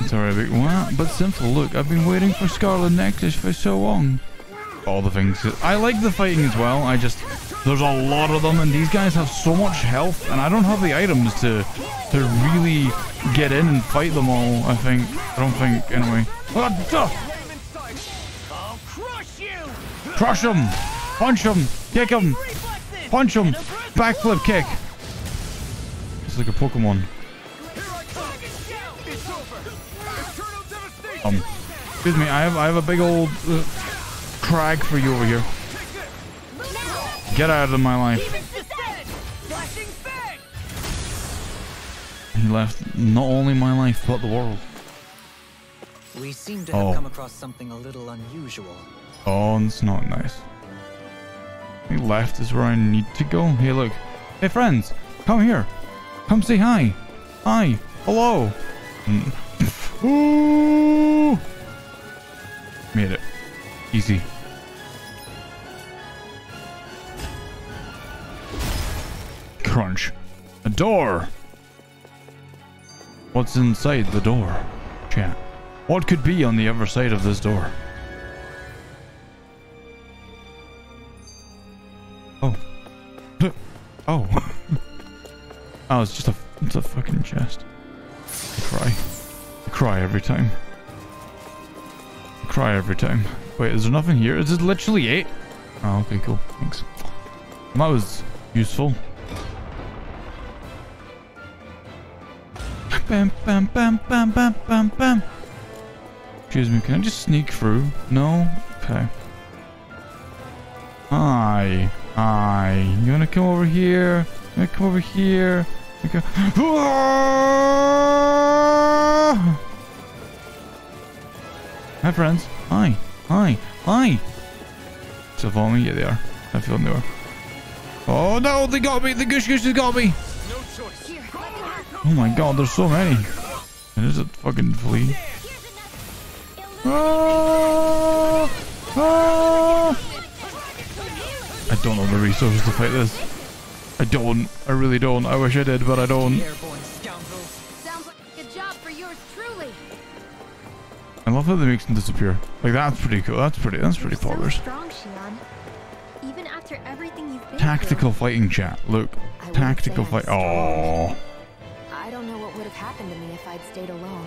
It's alright, big what? But simple, look, I've been waiting for Scarlet Nexus for so long. All the things. I like the fighting as well, I just... There's a lot of them, and these guys have so much health, and I don't have the items to to really get in and fight them all, I think. I don't think, anyway. Crush him! Punch him! Kick him! Punch him! Backflip kick! It's like a Pokemon. Um, excuse me, I have I have a big old uh, crag for you over here. Get out of my life. He left not only my life, but the world. We seem to have Oh. come across something a little unusual. Oh, it's not nice. He left is where I need to go. Hey, look. Hey, friends. Come here. Come say hi. Hi. Hello. Mm. Made it. Easy. Crunch. A door. What's inside the door? Chat. What could be on the other side of this door? Oh. Oh. Oh, it's just a, it's a fucking chest. I cry. I cry every time. I cry every time. Wait, is there nothing here? Is this literally it? Oh, okay, cool. Thanks. That was useful. Bam, bam, bam, bam, bam, bam, bam. Excuse me, can I just sneak through? No? Okay. Hi. Hi. You wanna come over here? You wanna come over here? Go. Hi, friends. Hi. Hi. Hi. So follow me? Yeah, they are. I feel are. Oh no, they got me. The Gush Gush has got me. Oh my god, there's so many. And there's a fucking flea. Ah! Ah! I don't have the resources to fight this. I don't. I really don't. I wish I did, but I don't. like a good job for yours truly. I love how they makes them disappear. Like that's pretty cool. That's pretty. That's pretty So poggers. strong, Shionne. Even after everything you've been Tactical fighting chat. Look, tactical fight. Oh, I don't know what would have happened to me if I'd stayed alone.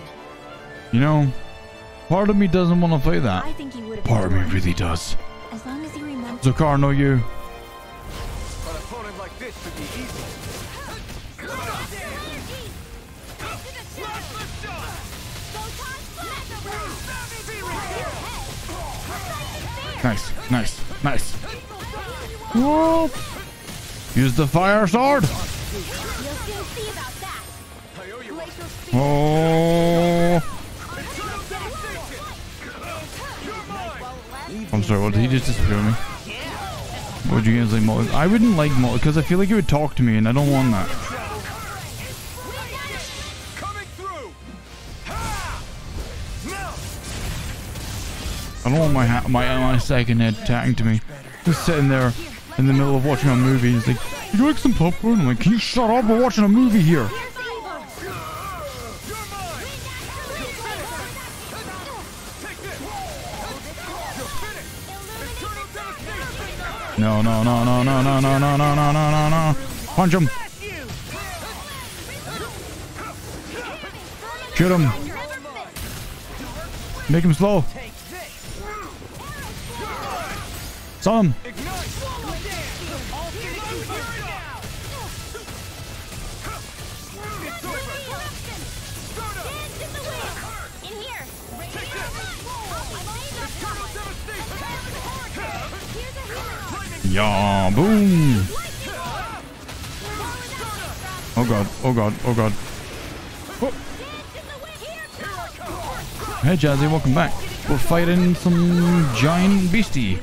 you know, part of me doesn't want to I that. think you would have Part of me really does. As long as you remember. Zakar, no you. Whoop. Use the fire sword. Oh. I'm sorry, what did he just disappear me? What would you guys like Molly? I wouldn't like Molly because I feel like it would talk to me and I don't want that. I don't want my my my second head attacking to me. Just sitting there in the middle of watching a movie. He's like, "Would you like some popcorn?" I'm like, "Can you shut up? We're watching a movie here." No, no, no, no, no, no, no, no, no, no, no, no, no. Punch him. Shoot him. Make him slow. Saw him. Yeah, boom. Oh god, oh god, oh god. Oh. Hey Jazzy, welcome back. We're fighting some giant beastie.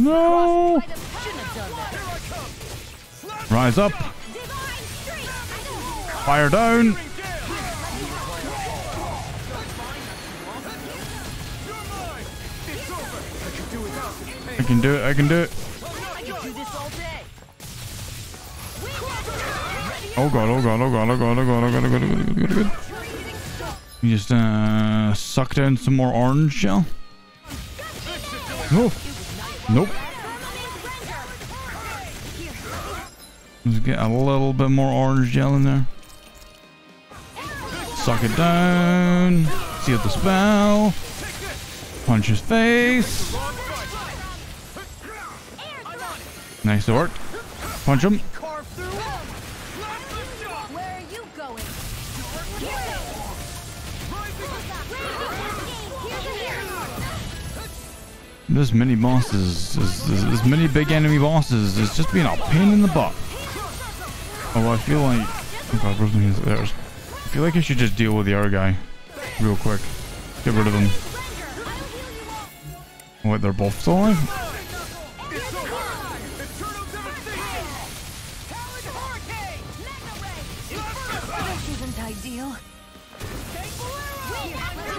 No! Rise up. Fire down. I can do it, I can do it. Oh god, oh god, oh god, oh god, oh god, oh god, oh god, oh god, oh god, oh god. You just uh, suck down some more orange gel. Oh. Nope. Let's get a little bit more orange gel in there. Suck it down. Seal the spell. Punch his face. Nice work. Punch him. This many bosses, There's, this, this many big enemy bosses It's just being a pain in the butt. Oh, I feel like, oh god? I feel like I should just deal with the other guy real quick. Get rid of them. Oh, wait, they're both still alive?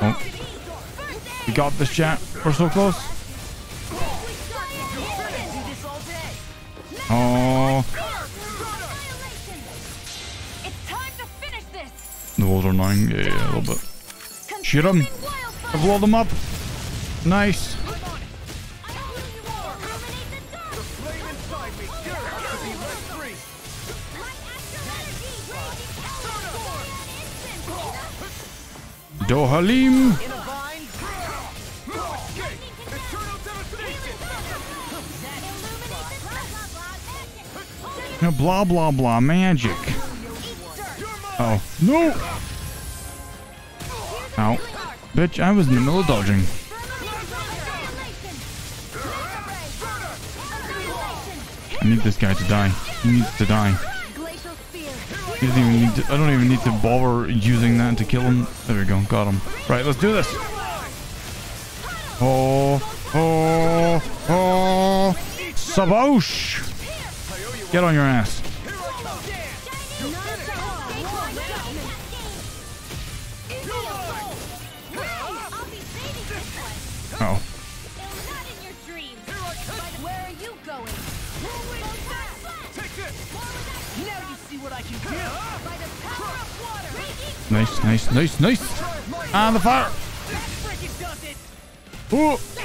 Oh. We got this chat. We're so close. The walls are annoying. Yeah, yeah, a little bit. Shoot them. Blow them up. Nice. Dohalim. Blah, blah, blah, magic. Oh, no! Ow. Bitch, I was in the middle of dodging. I need this guy to die. He needs to die. He doesn't even need to, I don't even need to bother using that to kill him. There we go, got him. Right, let's do this. Oh, oh, oh, Saboosh! Get on your ass. Oh. Nice, nice, nice, nice. On the fire. Ooh.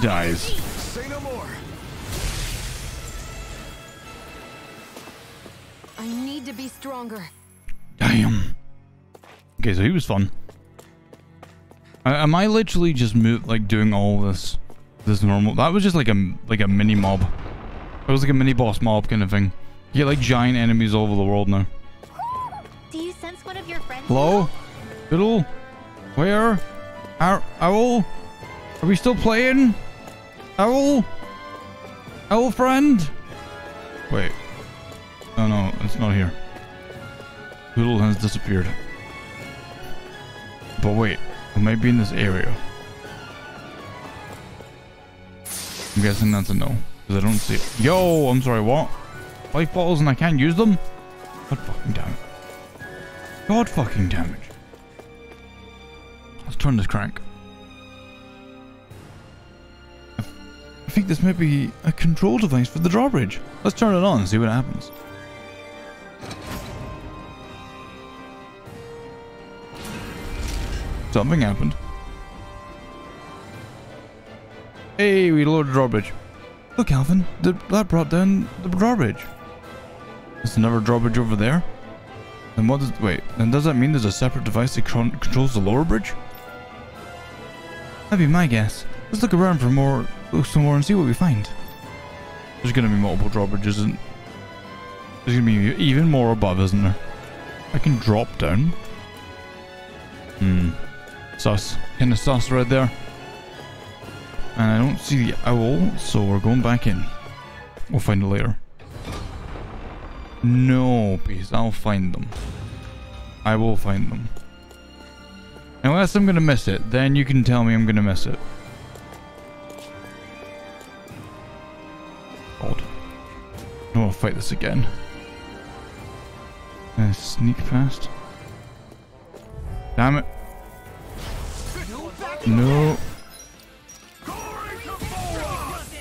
Dies. Say no more. I need to be stronger. Damn. Okay, so he was fun. Uh, am I literally just like doing all this, this normal? That was just like a like a mini mob. It was like a mini boss mob kind of thing. You get like giant enemies all over the world now. Do you sense one of your friends? Hello, Fiddle. Where? Our owl? Are we still playing? Owl? Owl friend? Wait. Oh no, it's not here. Poodle has disappeared. But wait, it might be in this area. I'm guessing that's a no. Because I don't see it. Yo, I'm sorry, what? Life bottles and I can't use them? God fucking damn it. God fucking damn it. Let's turn this crank. Think this might be a control device for the drawbridge. Let's turn it on and see what happens. Something happened. Hey, we lowered the drawbridge. Look, Alphen, the, that brought down the drawbridge. There's another drawbridge over there. And what does wait? And does that mean there's a separate device that con controls the lower bridge? That'd be my guess. Let's look around for more, look some more, and see what we find. There's gonna be multiple drawbridges, and there's gonna be even more above, isn't there? I can drop down. Hmm. Sus. Kinda sus right there. And I don't see the owl, so we're going back in. We'll find it later. No, please. I'll find them. I will find them. Unless I'm gonna miss it, then you can tell me I'm gonna miss it. God. I don't want to fight this again. Uh, sneak past. Damn it. No.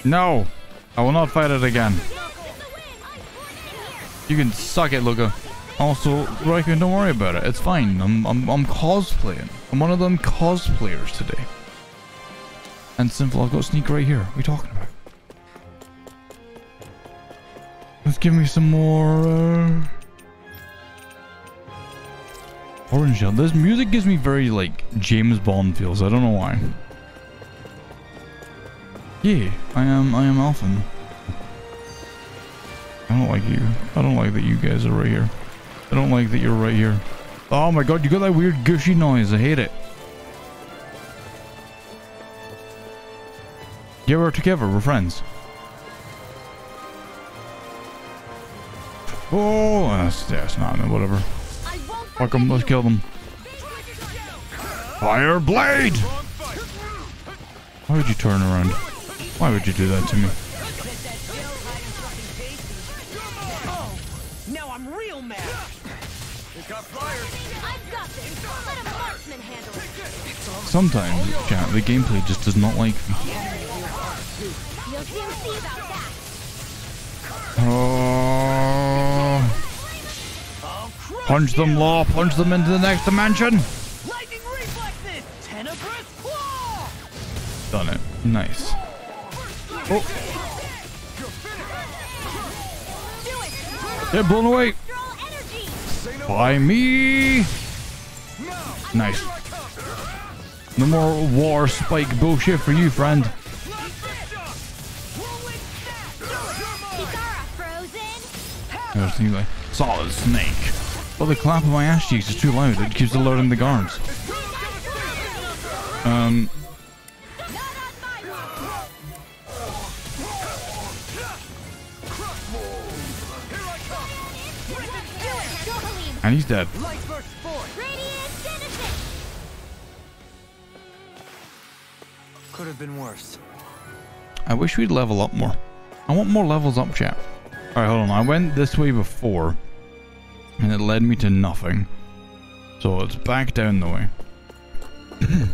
No. I will not fight it again. You can suck it, Luca. Also, Raikkonen, don't worry about it. It's fine. I'm, I'm, I'm cosplaying. I'm one of them cosplayers today. And Simple, I've got Sneak right here. What are you talking about? Let's give me some more, uh... Orange Shell. This music gives me very, like, James Bond feels. I don't know why. Yeah, I am, I am Alphen. I don't like you. I don't like that you guys are right here. I don't like that you're right here. Oh my god, you got that weird gushy noise. I hate it. Yeah, we're together. We're friends. Oh, that's, that's not whatever. Fuck them. Let's kill them. Fire blade! Why would you turn around? Why would you do that to me? Now I'm real mad. I've got this. Let a marksman handle it. Sometimes, chat, the gameplay just does not like me. You'll soon see about that. Oh. Punch them, Law. Punch them into the next dimension. Lightning reflexes. Tenebrous claw. Done it. Nice. Oh. Get blown away. By me. Nice. No more war spike bullshit for you, friend. There's the like, solid snake. Well, the clap of my ass cheeks is too loud. It keeps alerting the guards. Um. And he's dead. Could have been worse. I wish we'd level up more. I want more levels up, chat. Alright, hold on. I went this way before. And it led me to nothing. So it's back down the way.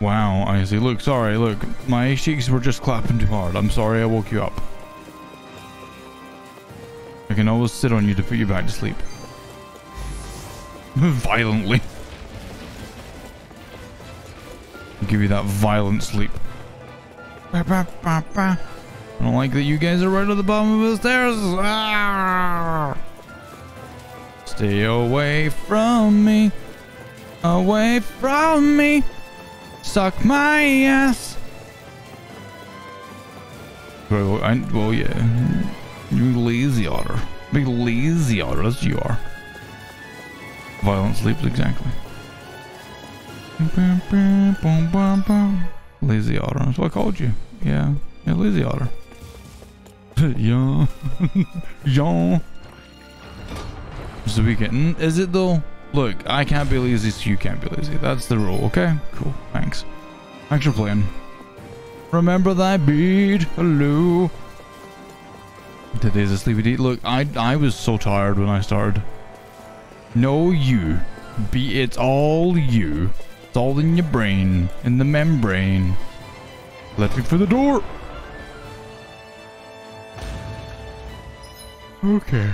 wow, I see. Look, sorry, look. My cheeks were just clapping too hard. I'm sorry I woke you up. I can always sit on you to put you back to sleep. Violently. Give you that violent sleep. I don't like that you guys are right at the bottom of the stairs. Ah! Stay away from me. Away from me. Suck my ass. Well, I, well yeah. You lazy otter. Big lazy otter. What you are. Violent sleeps, exactly. Lazy otter. That's what I called you. Yeah. Yeah, lazy otter. yeah. yeah. Is the weekend? Is it though? Look, I can't be lazy, so you can't be lazy. That's the rule, okay? Cool. Thanks. Thanks for playing. Remember that beat? Hello. Today's a sleepy day. Look, I I was so tired when I started. No, you. Be it's all you. It's all in your brain, in the membrane. Let me through the door. Okay.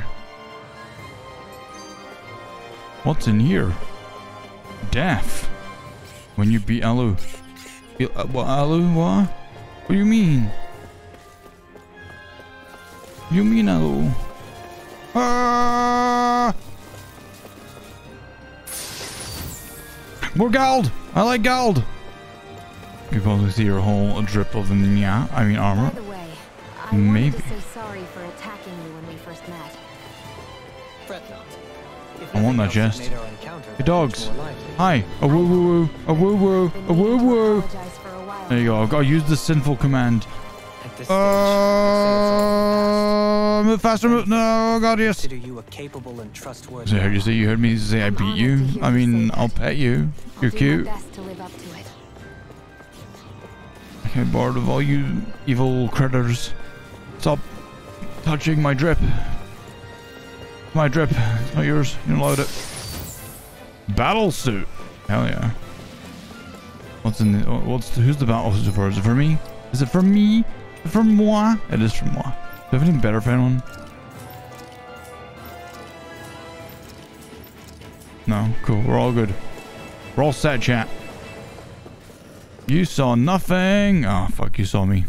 What's in here? Death. When you beat Alu. Uh, What, Alu? What? What do you mean? You mean Alu? Ah! More gold! I like gold! You can probably see your whole drip of the nya, I mean armor. Way, I Maybe. I want that else, it chest. made our encounter Hey dogs. much more lively. Hi. A woo woo woo. A woo woo. A woo woo. Apologize for a while. There you go. I've got to use the sinful command. At this stage, I'd Uh, move faster. Move. No, God, yes. it's all you a capable. So you say you heard me say I beat you. I mean, I'll pet you. You're cute. my best to live up to it. I get bored of all you evil critters. Stop touching my drip. My drip. It's not yours. You don't allowed it. Battle suit. Hell yeah. What's in the? What's the, who's the battle suit for? Is it for me? Is it for me? Is it for moi? It is for moi. Do you have anything better for anyone? No. Cool. We're all good. We're all set, chat. You saw nothing. Oh, fuck, you saw me.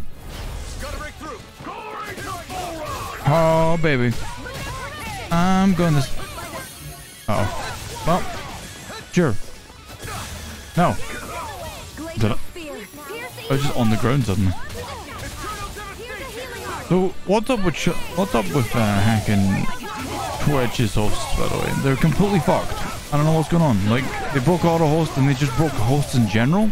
Oh, baby. I'm going this. Uh oh. Well, sure. No. Did I? I was just on the ground suddenly. So, what's up with what's up with uh, hacking Twitch's hosts? By the way, they're completely fucked. I don't know what's going on. Like, they broke auto host and they just broke hosts in general.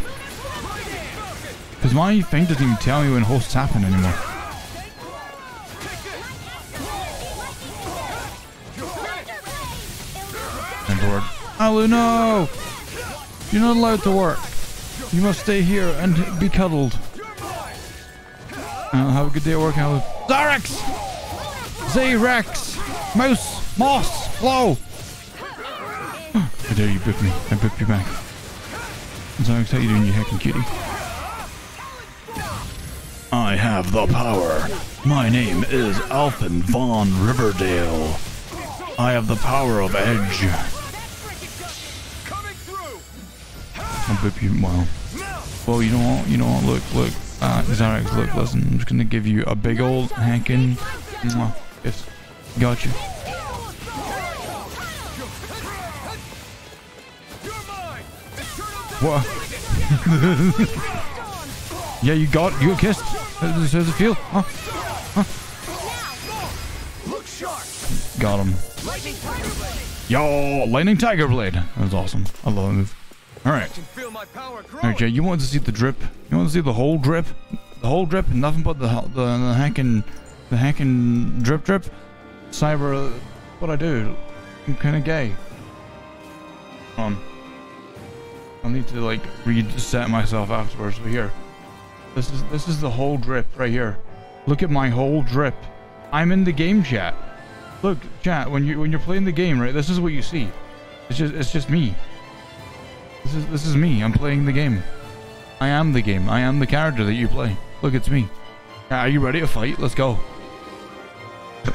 Because my thing doesn't even tell me when hosts happen anymore. Alu, no! You're not allowed to work. You must stay here and be cuddled. Uh, have a good day at work, Alu. Zarex! Z-Rex! Mouse! Moss! Flow! How dare you boop me? I boop you back. Zarex, how you doing, you heckin' cutie? I have the power. My name is Alphen von Riverdale. I have the power of Edge. I'll boop you. Well, well, you know what? You know what? Look, look. Uh, Zarex, look, listen. I'm just gonna give you a big old hankin. Yes, got you. What? yeah, you got you kissed. How does it feel? Huh? Huh? Got him. Yo, lightning tiger blade. That was awesome. I love right. Alright, Jay, you want to see the drip? You want to see the whole drip? The whole drip? Nothing but the the, the hacking, the hacking drip drip? Cyber, uh, what I do? I'm kind of gay. On. I'll need to like reset myself afterwards. But here, this is this is the whole drip right here. Look at my whole drip. I'm in the game chat. Look, chat. When you when you're playing the game, right? This is what you see. It's just it's just me. This is this is me. I'm playing the game. I am the game. I am the character that you play. Look, it's me. Are you ready to fight? Let's go.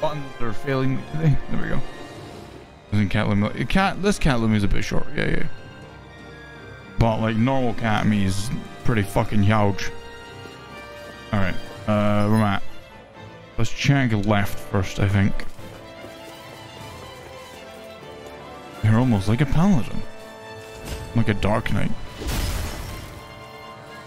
Buttons are failing me today. There we go. Isn't cat limit? Cat. This cat limit is a bit short. Yeah, yeah. But like normal cat me is pretty fucking huge. Alright, uh, I at? Let's check left first, I think. You're almost like a paladin. Like a dark knight.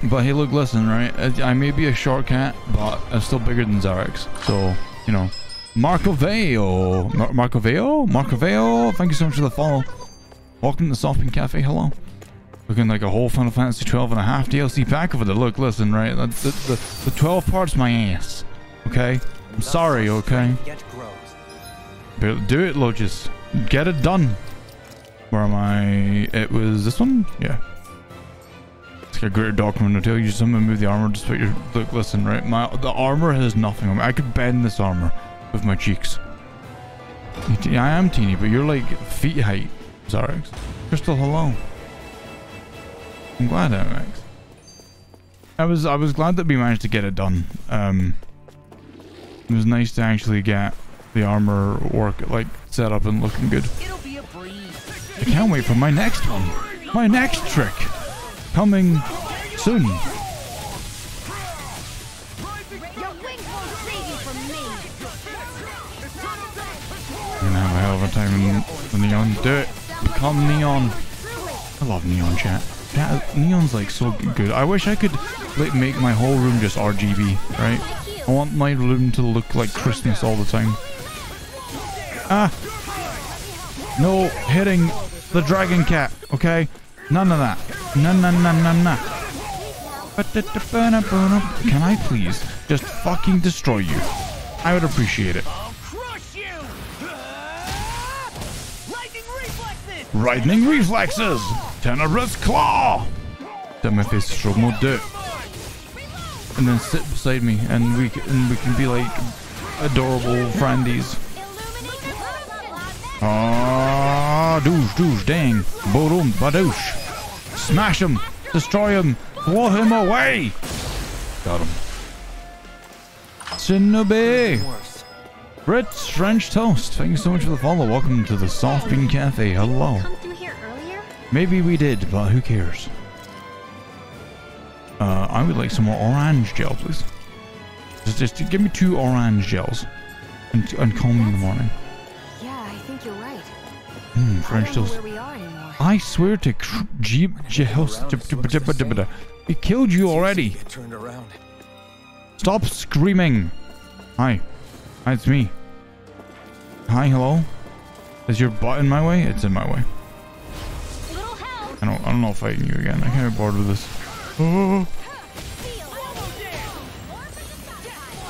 But hey, look, listen, right? I may be a short cat, but I'm still bigger than Zarex. So, you know. Marco Veo. Mar- Marco Veo? Thank you so much for the follow. Welcome to the Softbean Cafe. Hello. Looking like a whole Final Fantasy 12 and a half DLC pack over there. Look, listen, right? The, the, the, the 12 parts my ass. Okay? I'm sorry, okay? Do it, Lotus. Get it done. Where am I? It was this one? Yeah. It's got a great document to tell you something move the armor put your look listen, right? My the armor has nothing on me. I could bend this armor with my cheeks. I am teeny, but you're like feet height, Zarex. Crystal hello. I'm glad MX. I was I was glad that we managed to get it done. Um it was nice to actually get the armor work like set up and looking good. I can't wait for my next one. My next trick. Coming soon. Your wings won't save you from gonna have a hell of a time in the neon. Do it. Become neon. I love neon chat. Chat neon's like so good. I wish I could like make my whole room just RGB, right? I want my room to look like Christmas all the time. Ah! No hitting the dragon cat, okay? None of that. No, no, no, no, no. Can I please just fucking destroy you? I would appreciate it. Lightning reflexes! Tenebrous claw! Stroke mode, do. And then sit beside me, and we and we can be like adorable friendies. Ah, douche, douche, dang, boom, badoosh. Smash him, destroy him, blow him away. Got him. Shinobi. Brits French toast. Thank you so much for the follow. Welcome to the Soft Bean Cafe. Hello. Maybe we did, but who cares? Uh, I would like some more orange gel, please. Just, just give me two orange gels, and, and call me in the morning. Yeah, I think you're right. Hmm, French toast. where we are anymore. I swear to cr- Jeep Jehost. We killed you already. Get turned around. Stop screaming. Hi. Hi, it's me. Hi, hello. Is your butt in my way? It's in my way. I don't. I don't know fighting you again. I can't be bored with this. Oh.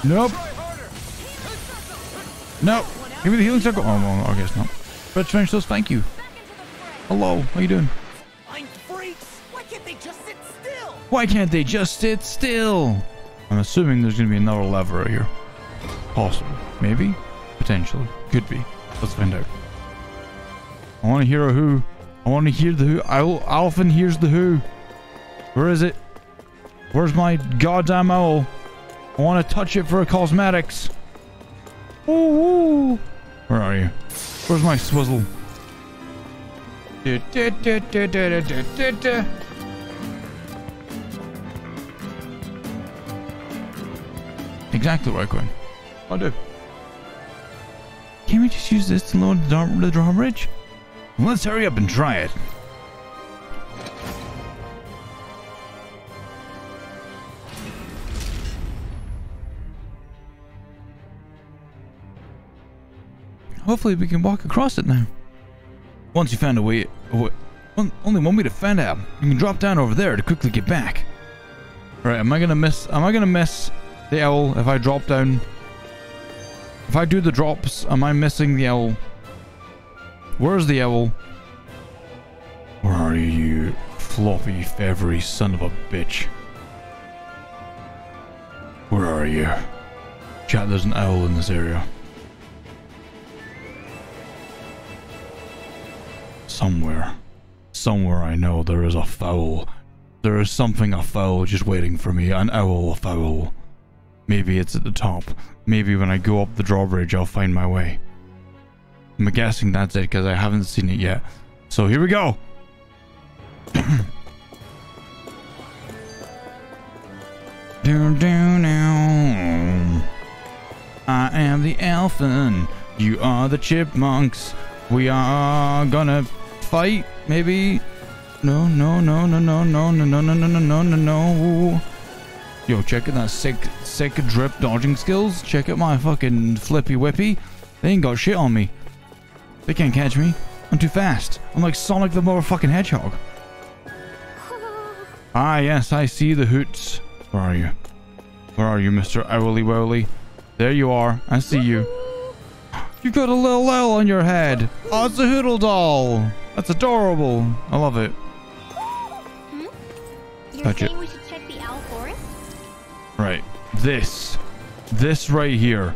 Nope. Nope. Give me the healing circle. Oh, well, I guess not. Red French Toast, thank you. Hello. How you doing? Freaks! Why can't they just sit still? Why can't they just sit still? I'm assuming there's gonna be another lever right here. Possible. Maybe? Potentially. Could be. Let's find out. I want to hear a who. I want to hear the who. Owl, Alphen hears the who. Where is it? Where's my goddamn owl? I want to touch it for cosmetics. Ooh, ooh. Where are you? Where's my swizzle? Exactly right, Quinn. I do. Can't we just use this to lower the drawbridge? Let's hurry up and try it. Hopefully we can walk across it now. Once you found a way, wa- on- only one way to find out. You can drop down over there to quickly get back. Right, am I gonna miss? Am I gonna miss the owl if I drop down? If I do the drops, am I missing the owl? Where's the owl? Where are you, you floppy, feathery son of a bitch? Where are you? Chat, there's an owl in this area. Somewhere. Somewhere I know there is a fowl. There is something afoul just waiting for me. An owl afoul. Maybe it's at the top. Maybe when I go up the drawbridge I'll find my way. I'm guessing that's it because I haven't seen it yet. So here we go. do do now. I am the elfin. You are the chipmunks. We are gonna fight, maybe. No, no, no, no, no, no, no, no, no, no, no, no, no, no. Yo, check out that sick, sick drip dodging skills. Check out my fucking flippy whippy. They ain't got shit on me. They can't catch me. I'm too fast. I'm like Sonic the motherfucking Hedgehog. Ah, yes, I see the hoots. Where are you? Where are you, Mr. Owly Wowly? There you are. I see you. You got a little L on your head. Oh, it's a Hootle doll. That's adorable. I love it. You're Touch it. we should check the owl forest? Right. This. This right here.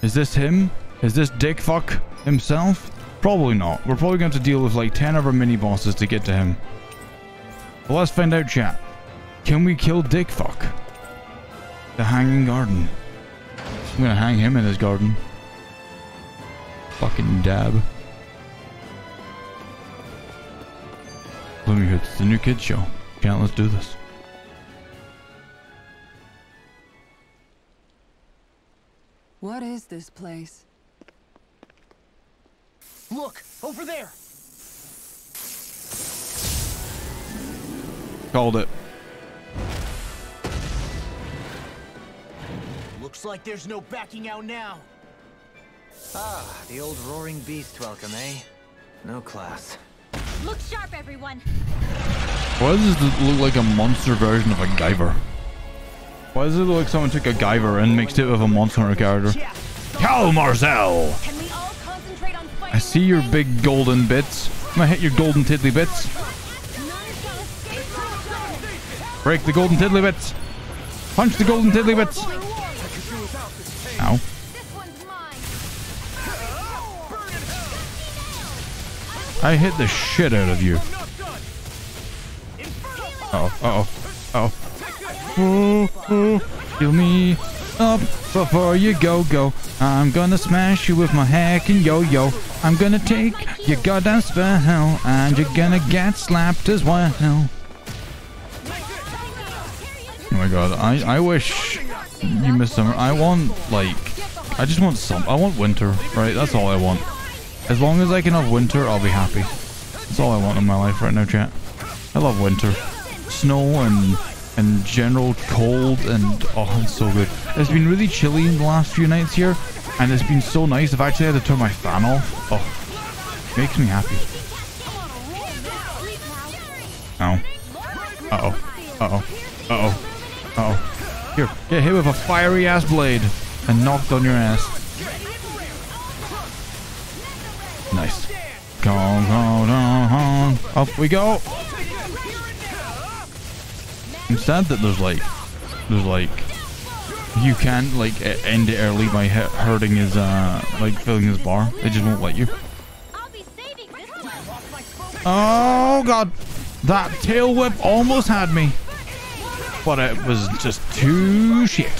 Is this him? Is this dick fuck himself? Probably not. We're probably going to deal with like 10 of our mini bosses to get to him. But let's find out, chat. Can we kill dick fuck? The hanging garden. I'm gonna hang him in his garden. Fucking dab. Gloomy Hoods, the new kids show. Chat, let's do this. What is this place? Look, over there. Called it. Looks like there's no backing out now. Ah, the old roaring beast welcome, eh? No class. Look sharp, everyone. Why does this look like a monster version of a Guyver? Why does it look like someone took a Guyver and mixed it with a Monster Hunter character? Cal Marcel! I see your big golden bits. I'm gonna hit your golden tiddly bits. Break the golden tiddly bits. Punch the golden tiddly bits. Ow. I hit the shit out of you. Uh oh, uh oh, uh oh. Oh, oh, heal me up before you go, go. I'm gonna smash you with my hacking yo-yo. I'm gonna take your goddamn spell, and you're gonna get slapped as well. Oh my god, I, I wish you missed summer. I want, like, I just want some, I want winter, right? That's all I want. As long as I can have winter, I'll be happy. That's all I want in my life right now, chat. I love winter. Snow and and general cold and oh, it's so good. It's been really chilly in the last few nights here, and it's been so nice. I've actually had to turn my fan off. Oh, makes me happy. Ow. Uh oh. Uh oh. Uh oh. Uh oh. Here, get hit with a fiery ass blade and knocked on your ass. Nice. Go, go, go, go. Up we go. I'm sad that there's like, there's like, you can't like end it early by hurting his, uh, like filling his bar. They just won't let you. Oh god, that tail whip almost had me, but it was just too shit.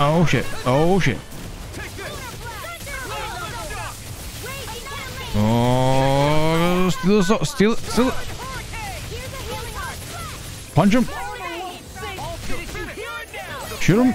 Oh shit. Oh shit. Oh, steal it, steal it, steal it. Punch him. Shoot him.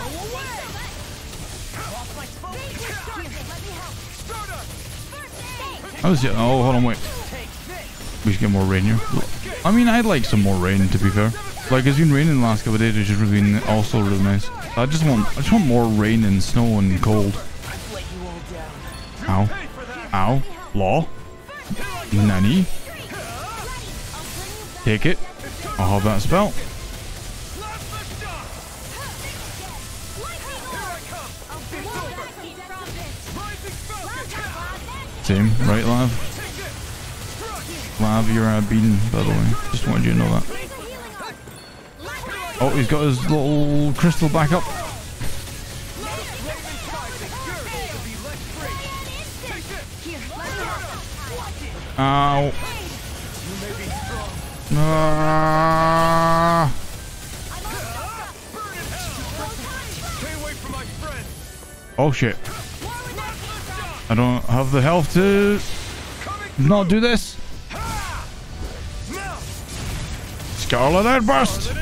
I was oh hold on wait. We should get more rain here. I mean I'd like some more rain to be fair. Like it's been raining the last couple of days, which has been also really nice. I just want I just want more rain and snow and cold. Ow. Ow. Law. Nanny. Take it. I'll have that spell. Same, right, Lav? Lav, you're uh, beaten, by the way. Just wanted you to know that. Oh, he's got his little crystal back up. Ow. Ah. Oh shit. I don't have the health to not do this. Scarlet Outburst!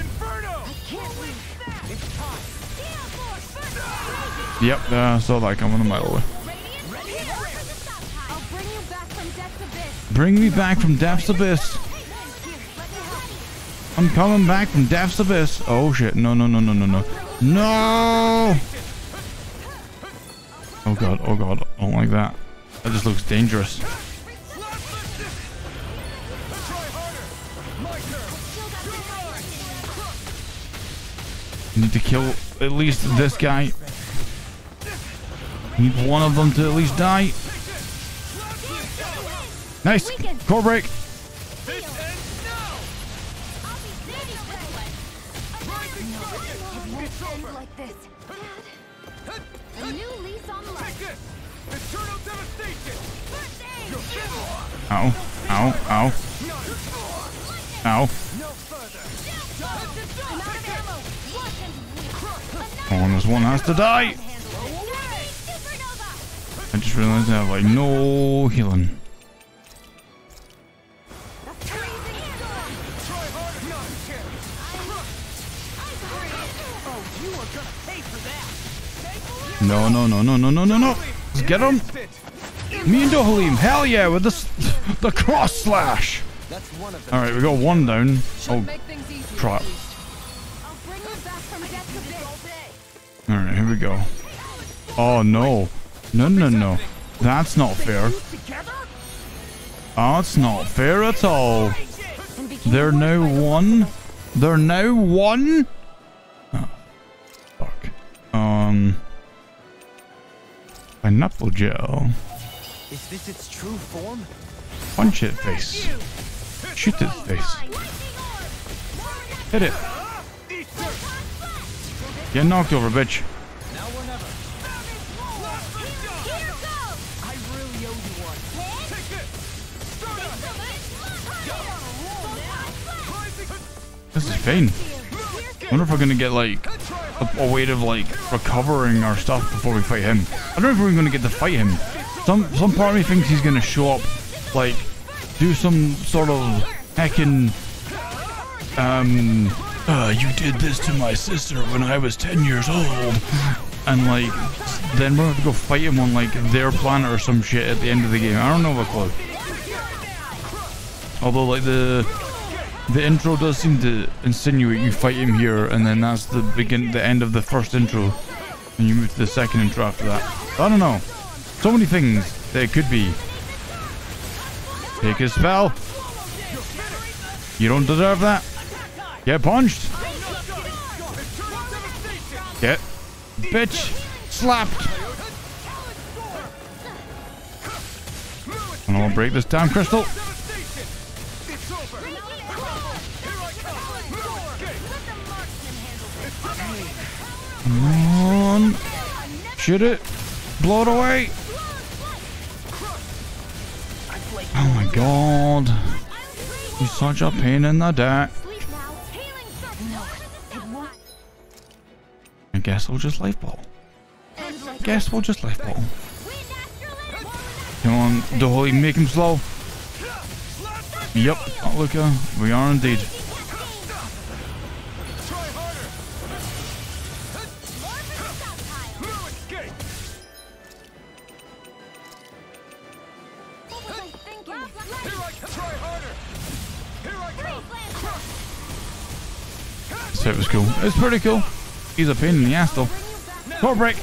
Yep, uh, I saw that coming a mile away. Bring me back from Death's Abyss. I'm coming back from Death's Abyss. Oh shit, no, no, no, no, no, no. No! Oh god, oh god, I don't like that. That just looks dangerous. Need to kill at least this guy. Need one of them to at least die. Nice. Core break. To die. I just realized I have like no healing. No, no, no, no, no, no, no, no. Let's get him. Me and Dohalim. Hell yeah, with this, the cross slash. All right, we got one down. Oh, crap. We go. Oh, no. No, no, no. That's not fair. That's not fair at all. They're now one. They're now one. Oh, fuck. Um. Pineapple gel. Is this its true form? Punch it face. Shoot it face. Hit it. Get knocked over, bitch. This is pain. I wonder if we're gonna get like a, a way of like recovering our stuff before we fight him. I don't know if we're gonna get to fight him. Some some part of me thinks he's gonna show up, like do some sort of heckin' um uh, you did this to my sister when I was 10 years old. And like, then we're gonna have to go fight him on like their planet or some shit at the end of the game. I don't know a clue. Although like the the intro does seem to insinuate you fight him here, and then that's the begin the end of the first intro, and you move to the second intro after that. I don't know. So many things it could be. Take his spell. You don't deserve that. Get punched. Get bitch slapped. And I'll break this down, Crystal. Come on. Shoot it. Blow it away. Oh my god. He's such a pain in the dick. I guess we'll just life ball. Guess we'll just life ball. Come on, Dohoy, make him slow. Yep, oh, look, uh, we are indeed. It was cool. It was pretty cool. He's a pain in the ass though. Core break.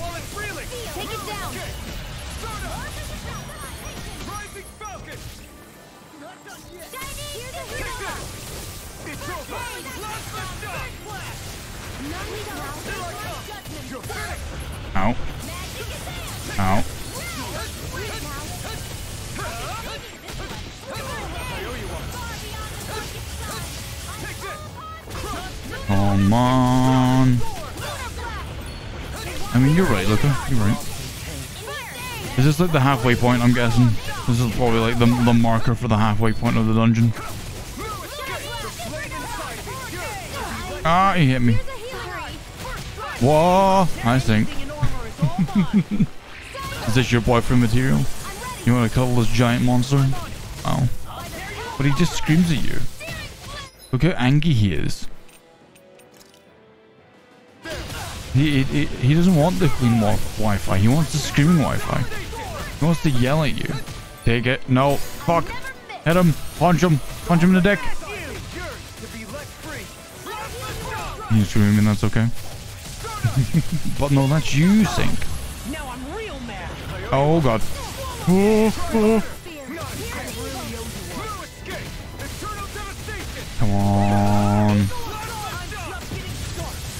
Like the halfway point, I'm guessing? This is probably like the, the marker for the halfway point of the dungeon. Ah, he hit me. Whoa, I think. Is this your boyfriend material? You want to cuddle this giant monster? Oh. But he just screams at you. Look how angry he is. He, he, he doesn't want the clean Wi-Fi. He wants the screaming Wi-Fi. He wants to yell at you. Take it. No. Fuck. Hit him. Punch him. Punch him in the dick. He's screaming. That's okay. but no, that's you, Sync. Oh god. Oh, oh. Come on.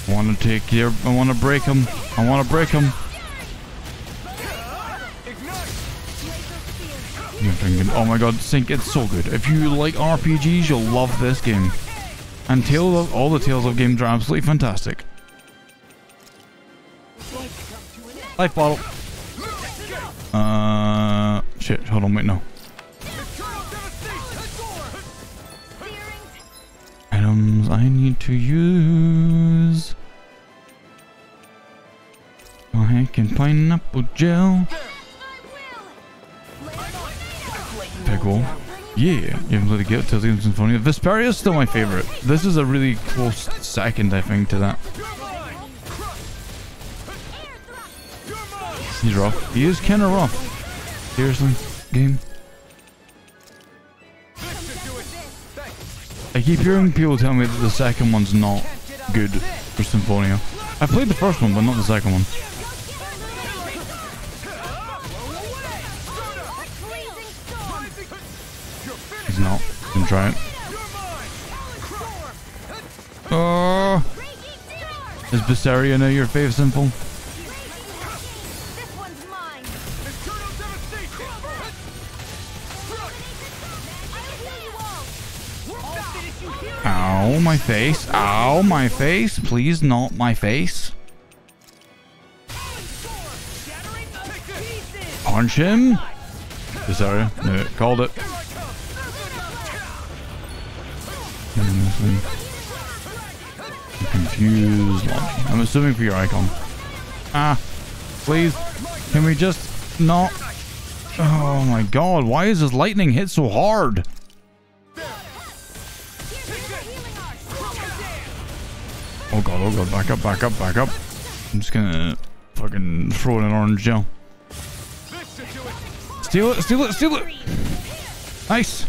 I want to take your. I want to break him. I want to break him. Oh my god, Sync, it's so good. If you like RPGs, you'll love this game. And Tales of, all the Tales of games are absolutely fantastic. Life bottle. Uh, shit, hold on, wait, no. Items I need to use. I can pineapple gel. Pickle. Yeah, you haven't let it get to the Symphonia. Vesperia is still my favorite. This is a really close second, I think, to that. He's rough. He is kind of rough. Seriously, game. I keep hearing people tell me that the second one's not good for Symphonia. I played the first one, but not the second one. It. Oh! Is Berseria now your fave simple? Ow, my face. Ow, my face. Please, not my face. Punch him. Sorry. No, called it. Confused. I'm assuming for your icon. Ah, please. Can we just not? Oh my god, why is this lightning hit so hard? Oh god, oh god, back up, back up, back up. I'm just gonna fucking throw in an orange gel. Steal it, steal it, steal it! Nice!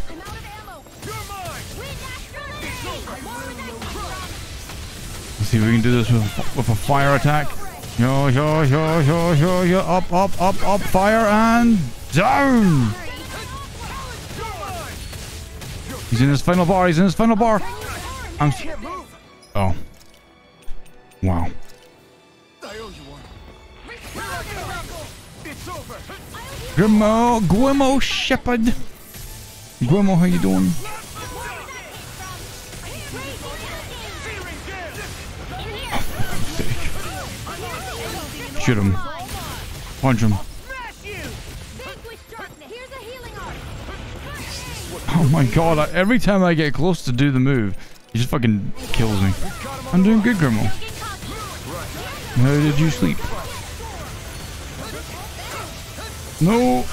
Let's see if we can do this with, with a fire attack. Yo, yo, yo, yo, yo, yo, up, up, up, up, fire, and down! He's in his final bar, he's in his final bar! I'm... Oh. Wow. Grimo, Guimo Shepherd. Guimo, how you doing? Shoot him. Punch him. Oh my god, every time I get close to do the move, he just fucking kills me. I'm doing good, Grimo. How did you sleep? No!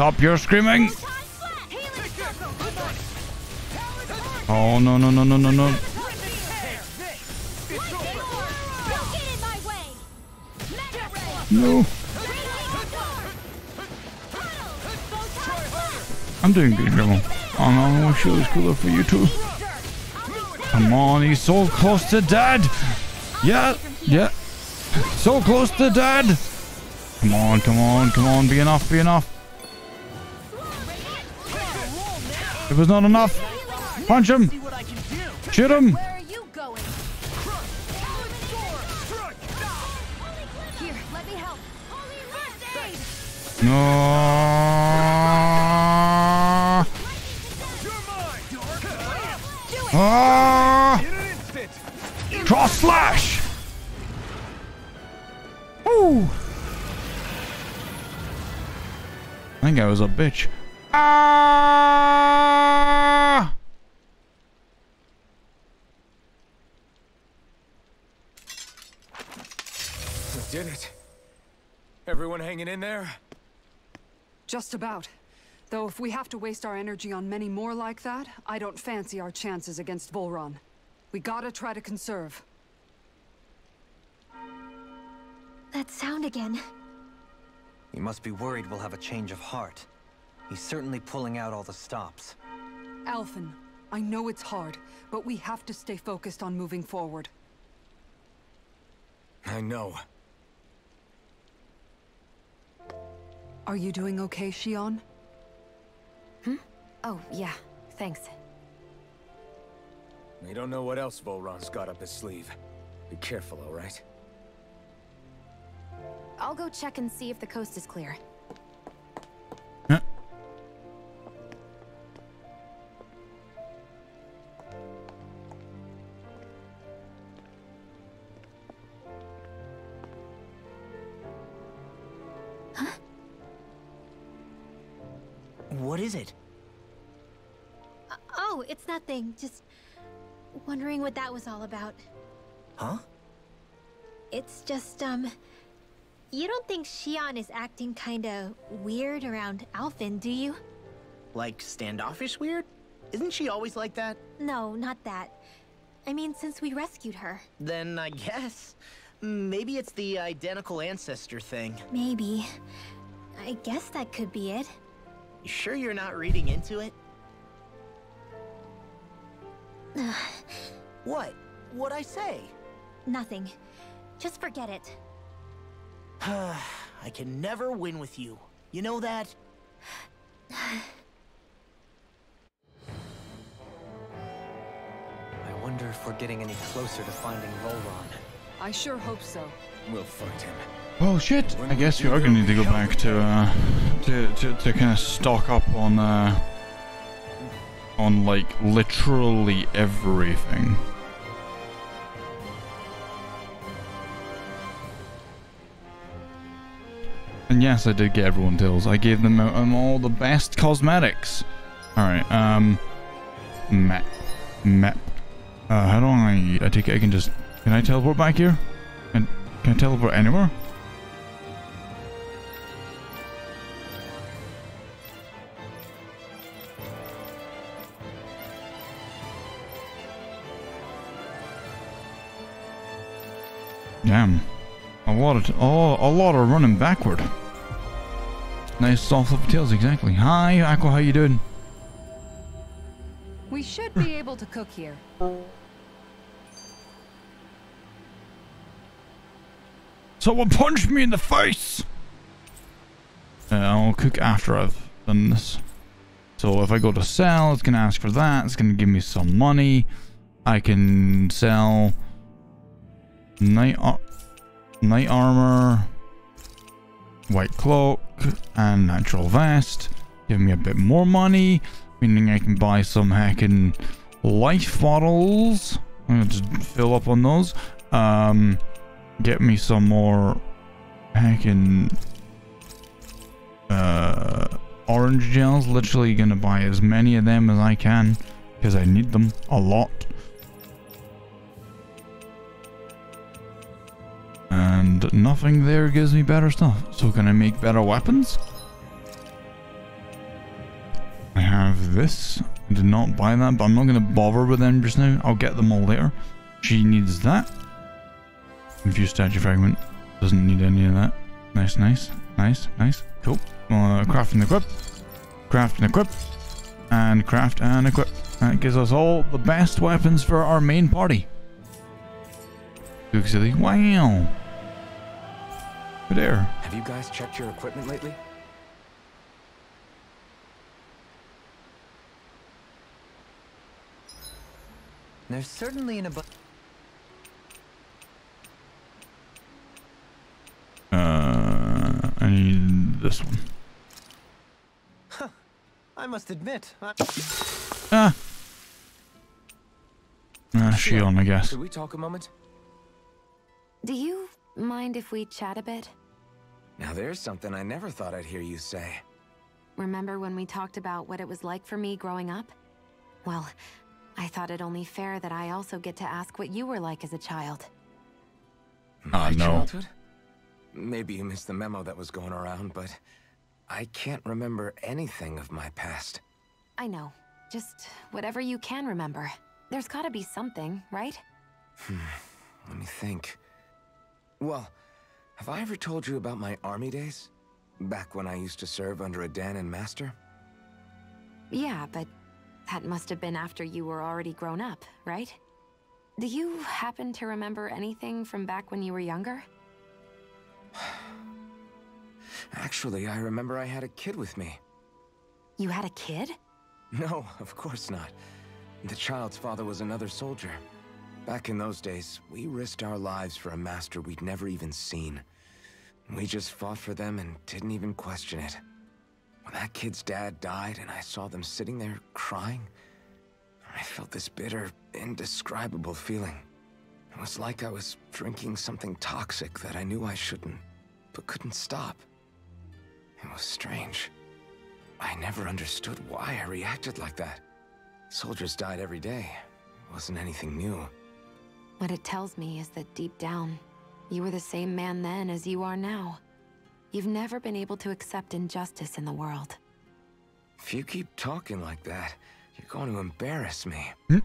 Stop your screaming! Oh, no, no, no, no, no, no. No. I'm doing good, Grandma. Oh no, I wish it was cooler for you too. Come on, he's so close to dead. Yeah, yeah. So close to dead. Come on, come on, come on. Be enough, be enough. It was not enough. Punch him. Shoot him. No. Ah! Cross slash. Woo! I think I was a bitch. Ah! We did it. Everyone hanging in there? Just about. Though if we have to waste our energy on many more like that, I don't fancy our chances against Vholran. We gotta try to conserve. That sound again. You must be worried we'll have a change of heart. He's certainly pulling out all the stops. Alphen, I know it's hard, but we have to stay focused on moving forward. I know. Are you doing okay, Shionne? Hmm? Oh, yeah. Thanks. We don't know what else Vholran's got up his sleeve. Be careful, alright? I'll go check and see if the coast is clear. Nothing. Just wondering what that was all about. Huh? It's just, um... You don't think Shionne is acting kinda weird around Alphen, do you? Like standoffish weird? Isn't she always like that? No, not that. I mean, since we rescued her. Then I guess. Maybe it's the identical ancestor thing. Maybe. I guess that could be it. You sure you're not reading into it? what? What'd I say? Nothing. Just forget it. I can never win with you. You know that? I wonder if we're getting any closer to finding Vholran. I sure hope so. We'll find him. Oh shit! I guess we are gonna need to go back to uh to to, to kind of stock up on uh on like literally everything. And yes, I did get everyone tills. I gave them um, all the best cosmetics. Alright, um... Map. Map. Uh, how do I... I take I can just... Can I teleport back here? Can, can I teleport anywhere? Damn. A lot of... Oh, a lot of running backward. Nice soft flip tails, exactly. Hi, Aqua, how you doing? We should be able to cook here. Someone punched me in the face! Uh, I'll cook after I've done this. So if I go to sell, it's going to ask for that. It's going to give me some money. I can sell night, ar night armor, white cloak, and natural vest. Give me a bit more money, meaning I can buy some hacking life bottles. I'm to just fill up on those. Um, get me some more hacking uh, orange gels. Literally gonna buy as many of them as I can because I need them a lot. And nothing there gives me better stuff. So can I make better weapons? I have this. I did not buy that, but I'm not going to bother with them just now. I'll get them all later. She needs that. Infused statue fragment. Doesn't need any of that. Nice, nice, nice, nice. Cool. Uh, craft and equip. Craft and equip. And craft and equip. That gives us all the best weapons for our main party. Wow. Good air. Have you guys checked your equipment lately? There's certainly an abundance. Uh, I need this one. Huh. I must admit, I... Ah. Ah, Shionne, I guess. Could we talk a moment? Do you mind if we chat a bit? Now there's something I never thought I'd hear you say. Remember when we talked about what it was like for me growing up? Well, I thought it only fair that I also get to ask what you were like as a child. My no. childhood? Maybe you missed the memo that was going around, but I can't remember anything of my past. I know. Just whatever you can remember. There's gotta be something, right? Hmm. Let me think. Well, have I ever told you about my army days? Back when I used to serve under a Dahnan master? Yeah, but that must have been after you were already grown up, right? Do you happen to remember anything from back when you were younger? Actually, I remember I had a kid with me. You had a kid? No, of course not. The child's father was another soldier. Back in those days, we risked our lives for a master we'd never even seen. We just fought for them and didn't even question it. When that kid's dad died and I saw them sitting there crying, I felt this bitter, indescribable feeling. It was like I was drinking something toxic that I knew I shouldn't, but couldn't stop. It was strange. I never understood why I reacted like that. Soldiers died every day. It wasn't anything new. What it tells me is that deep down, you were the same man then as you are now. You've never been able to accept injustice in the world. If you keep talking like that, you're going to embarrass me. Hmm?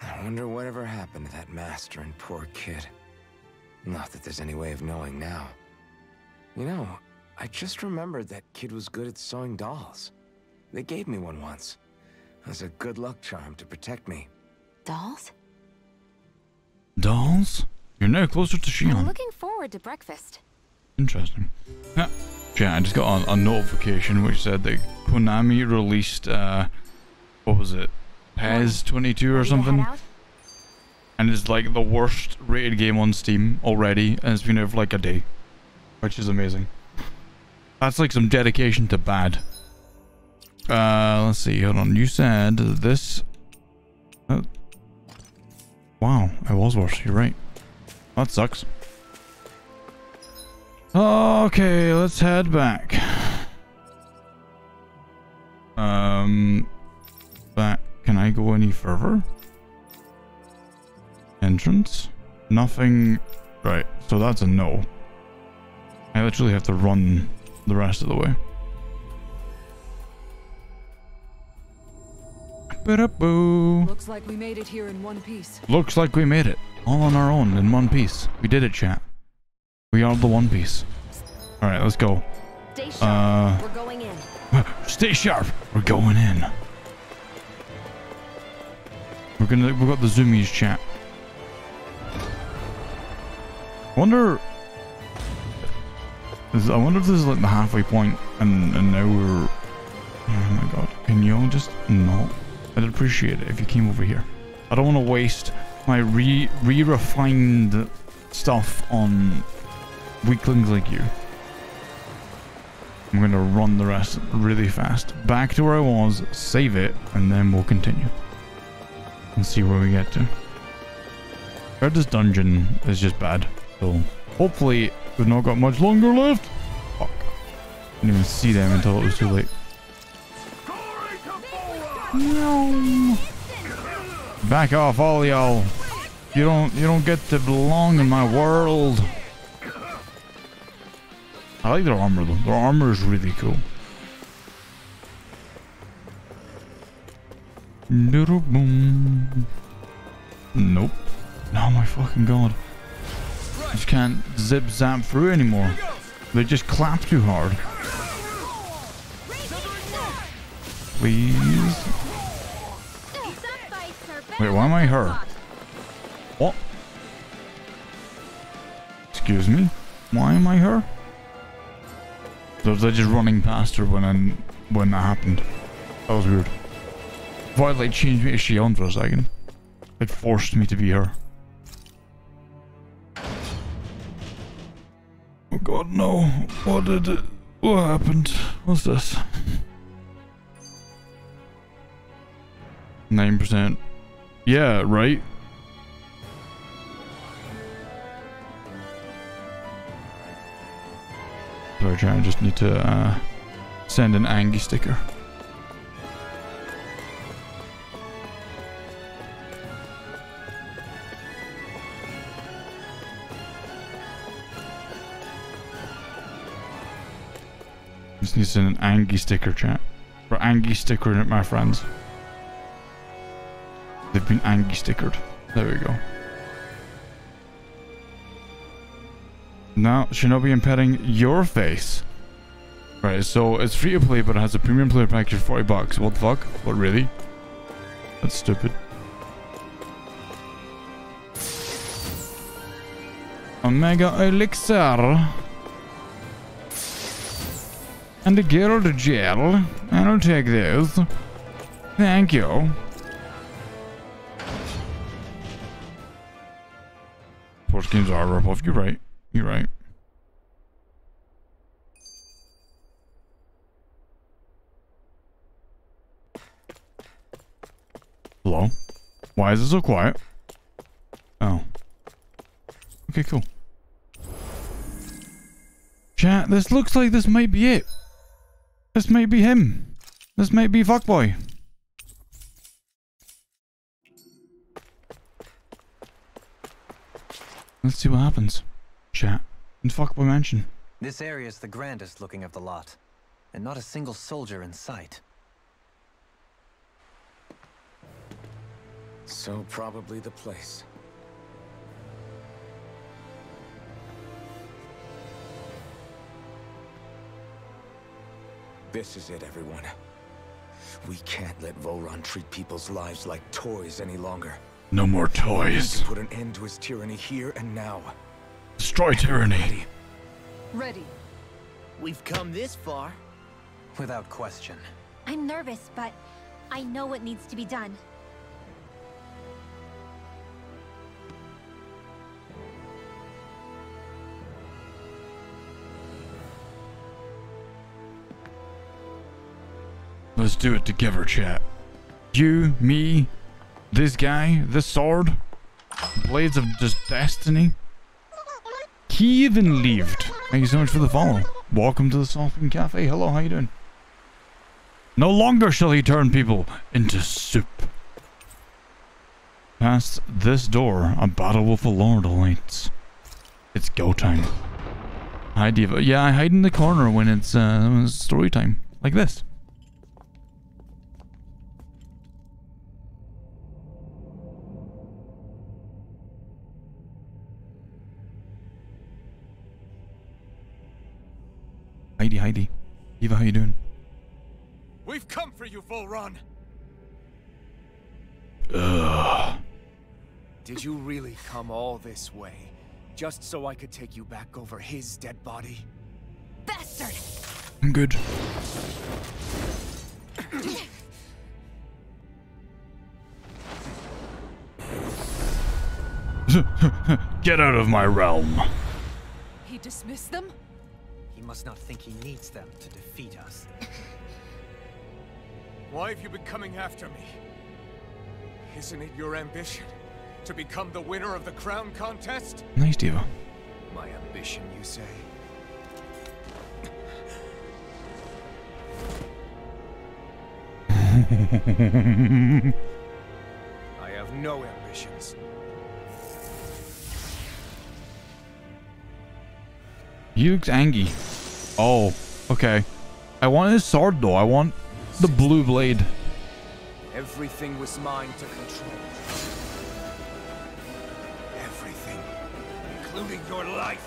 I wonder whatever happened to that master and poor kid. Not that there's any way of knowing now. You know, I just remembered that kid was good at sewing dolls. They gave me one once. As a good luck charm to protect me. Dolls? Dolls? You're no closer to I'm looking forward to breakfast. Interesting. Yeah, yeah, I just got a, a notification which said that Konami released, uh, what was it? PES 22 or something? And it's like the worst rated game on Steam already, and it's been out for like a day. Which is amazing. That's like some dedication to bad. Uh, let's see, hold on. You said this... Wow, I was worse, you're right. That sucks. Okay, let's head back. Um, back. Can I go any further? Entrance? Nothing. Right, so that's a no. I literally have to run the rest of the way. Looks like we made it here in one piece. Looks like we made it. All on our own in one piece. We did it, chat. We are the One Piece. Alright, let's go. Stay sharp. Uh, We're going in. Stay sharp. We're going in. We're gonna. we've got the zoomies chat. Wonder. I wonder if this is like the halfway point, and and now we're. Oh my god! Can you all just not? I'd appreciate it if you came over here. I don't want to waste my re re refined stuff on weaklings like you. I'm gonna run the rest really fast. Back to where I was, save it, and then we'll continue. And see where we get to. Heard this dungeon is just bad. So hopefully we've not got much longer left. Fuck. Didn't even see them until it was too late. Back off, all y'all. You don't you don't get to belong in my world. I like their armor though. Their armor is really cool. Doodle boom. Nope. Oh my fucking god. I just can't zip zap through anymore. They just clap too hard. Please. Wait, why am I her? What? Excuse me? Why am I her? Was I just running past her when I, when that happened? That was weird. Like changed me to Shionne for a second? It forced me to be her. Oh god, no. What did it... What happened? What's this? 9%. Yeah, right? Sorry, I just need to uh, send an Angie sticker. Just need to send an Angie sticker, chat. For Angie stickering it, my friends. They've been Angie stickered. There we go. Now, Shinobi petting your face. Right, so it's free to play, but it has a premium player package for 40 bucks. What the fuck? What, really? That's stupid. Omega Elixir. And a Guild Gel. I'll take this. Thank you. Sports games are a ripoff. You're right. You're right. Hello? Why is it so quiet? Oh. Okay, cool. Chat, this looks like this might be it. This might be him. This might be Fuckboy. Let's see what happens. Chat. In Fuckboy Mansion. This area is the grandest looking of the lot, and not a single soldier in sight. So probably the place. This is it, everyone. We can't let Vholran treat people's lives like toys any longer. No more toys. We can put an end to his tyranny here and now. Destroy tyranny. Ready. We've come this far. Without question. I'm nervous, but I know what needs to be done. Let's do it together, chat. You, me, this guy, this sword, blades of destiny. He even lived. Thank you so much for the follow. Welcome to the Softwing Cafe. Hello, how you doing? No longer shall he turn people into soup. Past this door, a battle with the Lord awaits. It's go time. Hi, Diva. Yeah, I hide in the corner when it's, uh, when it's story time. Like this. Heidi, Heidi. Eva, how you doing? We've come for you, Vholran! Ugh. Did you really come all this way? Just so I could take you back over his dead body? Bastard! I'm good. Get out of my realm. He dismissed them? He must not think he needs them to defeat us. Why have you been coming after me? Isn't it your ambition? To become the winner of the crown contest? Nice, Diva. My ambition, you say? I have no ambitions. He looks angry. Oh, okay. I want his sword though. I want the blue blade. Everything was mine to control. Everything, including your life.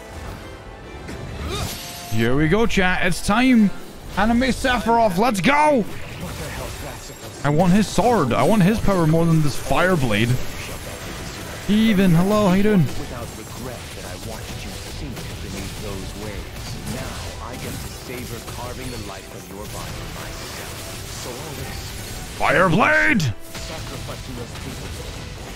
Here we go, chat. It's time. Anime Sephiroth, let's go! I want his sword. I want his power more than this fire blade. Even, hello, how you doing? Savor the life of your body myself. So all this Fire blade! sacrificing those people,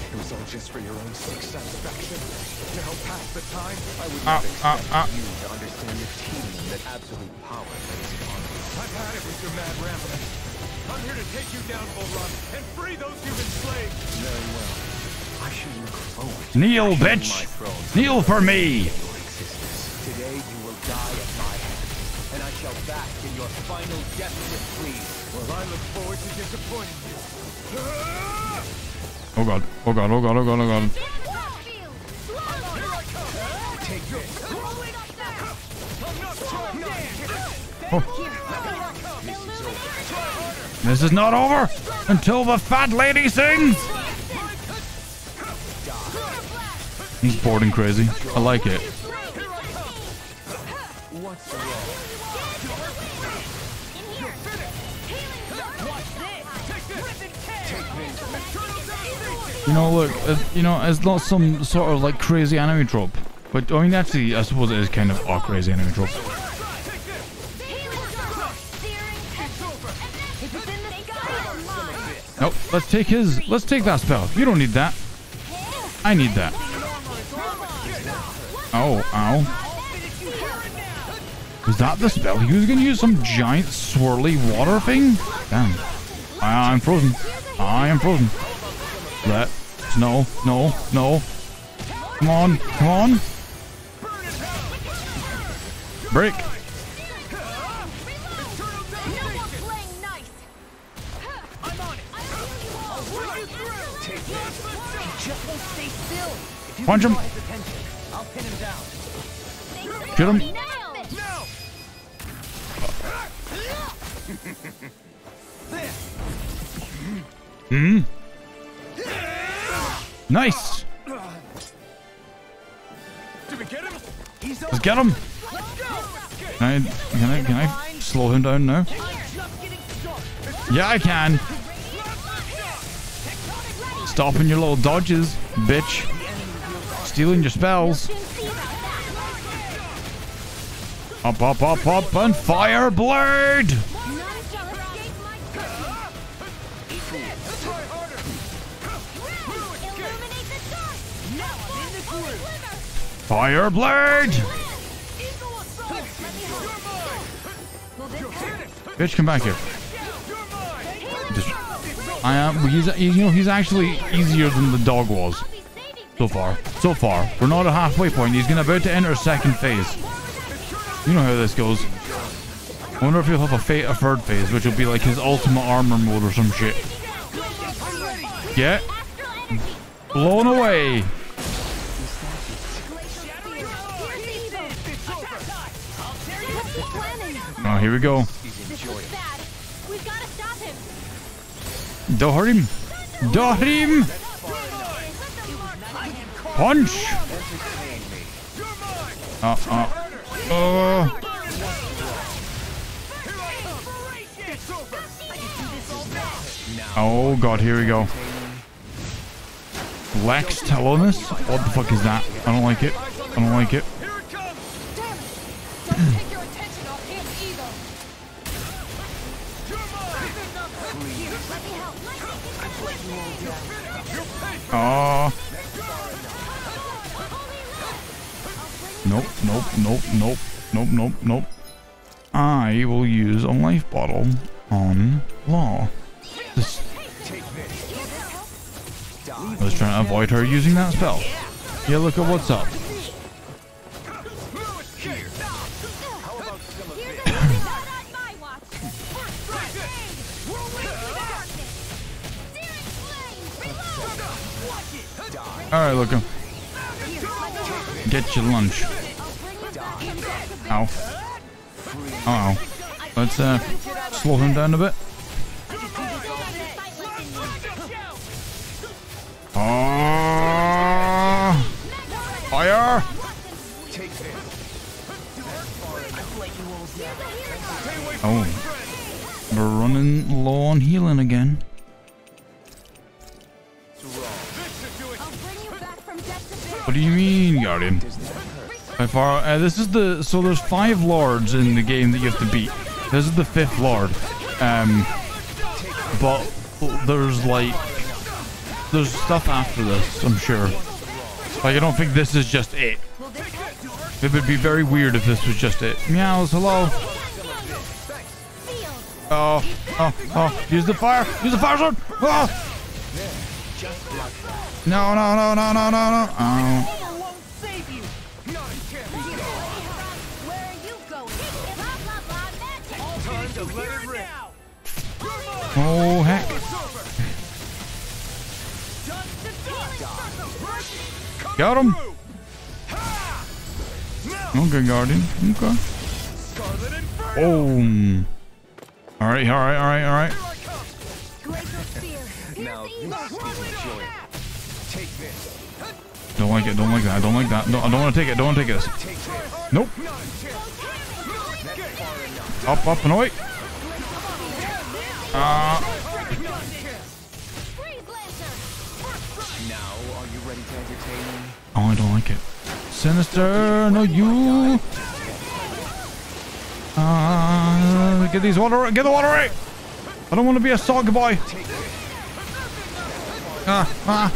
it was all just for your own sake satisfaction. To help pass the time, I would Ah, not ah, expect ah. you to understand the team that absolute power lays upon you. I've had it with your mad rambling. I'm here to take you down, Vholran, and free those you've enslaved. Very well. I should look forward Kneel, bitch! my Kneel for me! Today you will die at my hand, shall bask in your final desperate plea. Well, I look forward to disappointing you. Oh god, oh god, oh god, oh god, oh god. This. This is not over until the fat lady sings! He's bored and crazy. I like it. You know, look, uh, you know, it's not some sort of like crazy anime drop. But I mean, actually, I suppose it is kind of a crazy anime drop. Nope, let's take his, let's take that spell. You don't need that. I need that. Oh, ow. Was that the spell? He was gonna use some giant swirly water thing? Damn. I, I'm frozen. I am frozen. Let. No, no, no. Come on, come on. Break. Punch him. I'll pin him down. Get him. Get him. Can I, can I, can I slow him down now? Yeah, I can. Stopping your little dodges, bitch. Stealing your spells. Up, up, up, up, and fire blade! Fire blade! Bitch, come back here. Just, I uh, am. He's, he's, you know, he's actually easier than the dog was. So far. So far. We're not at halfway point. He's gonna about to enter second phase. You know how this goes. I wonder if he'll have a, fa a third phase, which will be like his ultimate armor mode or some shit. Get blown away. Oh, here we go. Don't him. Punch. Uh, uh. Oh. Oh god, here we go. Lex Telonus? What the fuck is that? I don't like it. I don't like it. Her using that spell. Yeah, look at what's up. Alright, look. Get your lunch. Ow. Uh oh. Let's uh, slow him down a bit. This is the so there's five lords in the game that you have to beat. This is the fifth lord. Um, but there's like there's stuff after this. I'm sure. Like I don't think this is just it. It would be very weird if this was just it. Meows, hello. Oh, oh, oh, use the fire, use the fire sword. Oh. No, no, no, no, no, no, no. Oh. Oh, heck. Got him. Okay, Guardian. Okay. Boom. All right, all right, all right, all right. Don't like it. Don't like that. I don't like that. No, I don't want to take it. Don't want to take this. Nope. Up, up, and away. Oh, I don't like it. Sinister, no you. Uh, get these water. Get the water right. I don't want to be a sog boy. Ah, ah.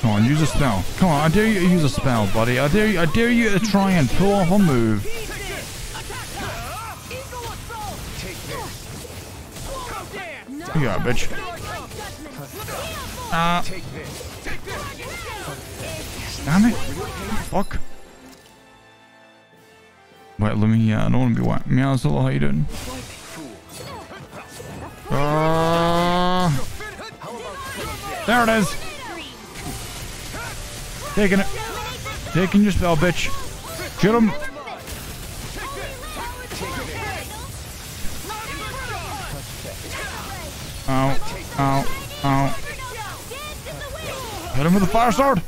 Come on, use a spell. Come on, I dare you to use a spell, buddy. I dare you. I dare you to try and pull off a move. You it, bitch. Ah. Damn it. Fuck. Wait, let me, uh, I don't want to be wet. Meow, hello, how you doing? Uh, there it is. Taking it. Taking your spell, bitch. Shoot him. With the fire sword.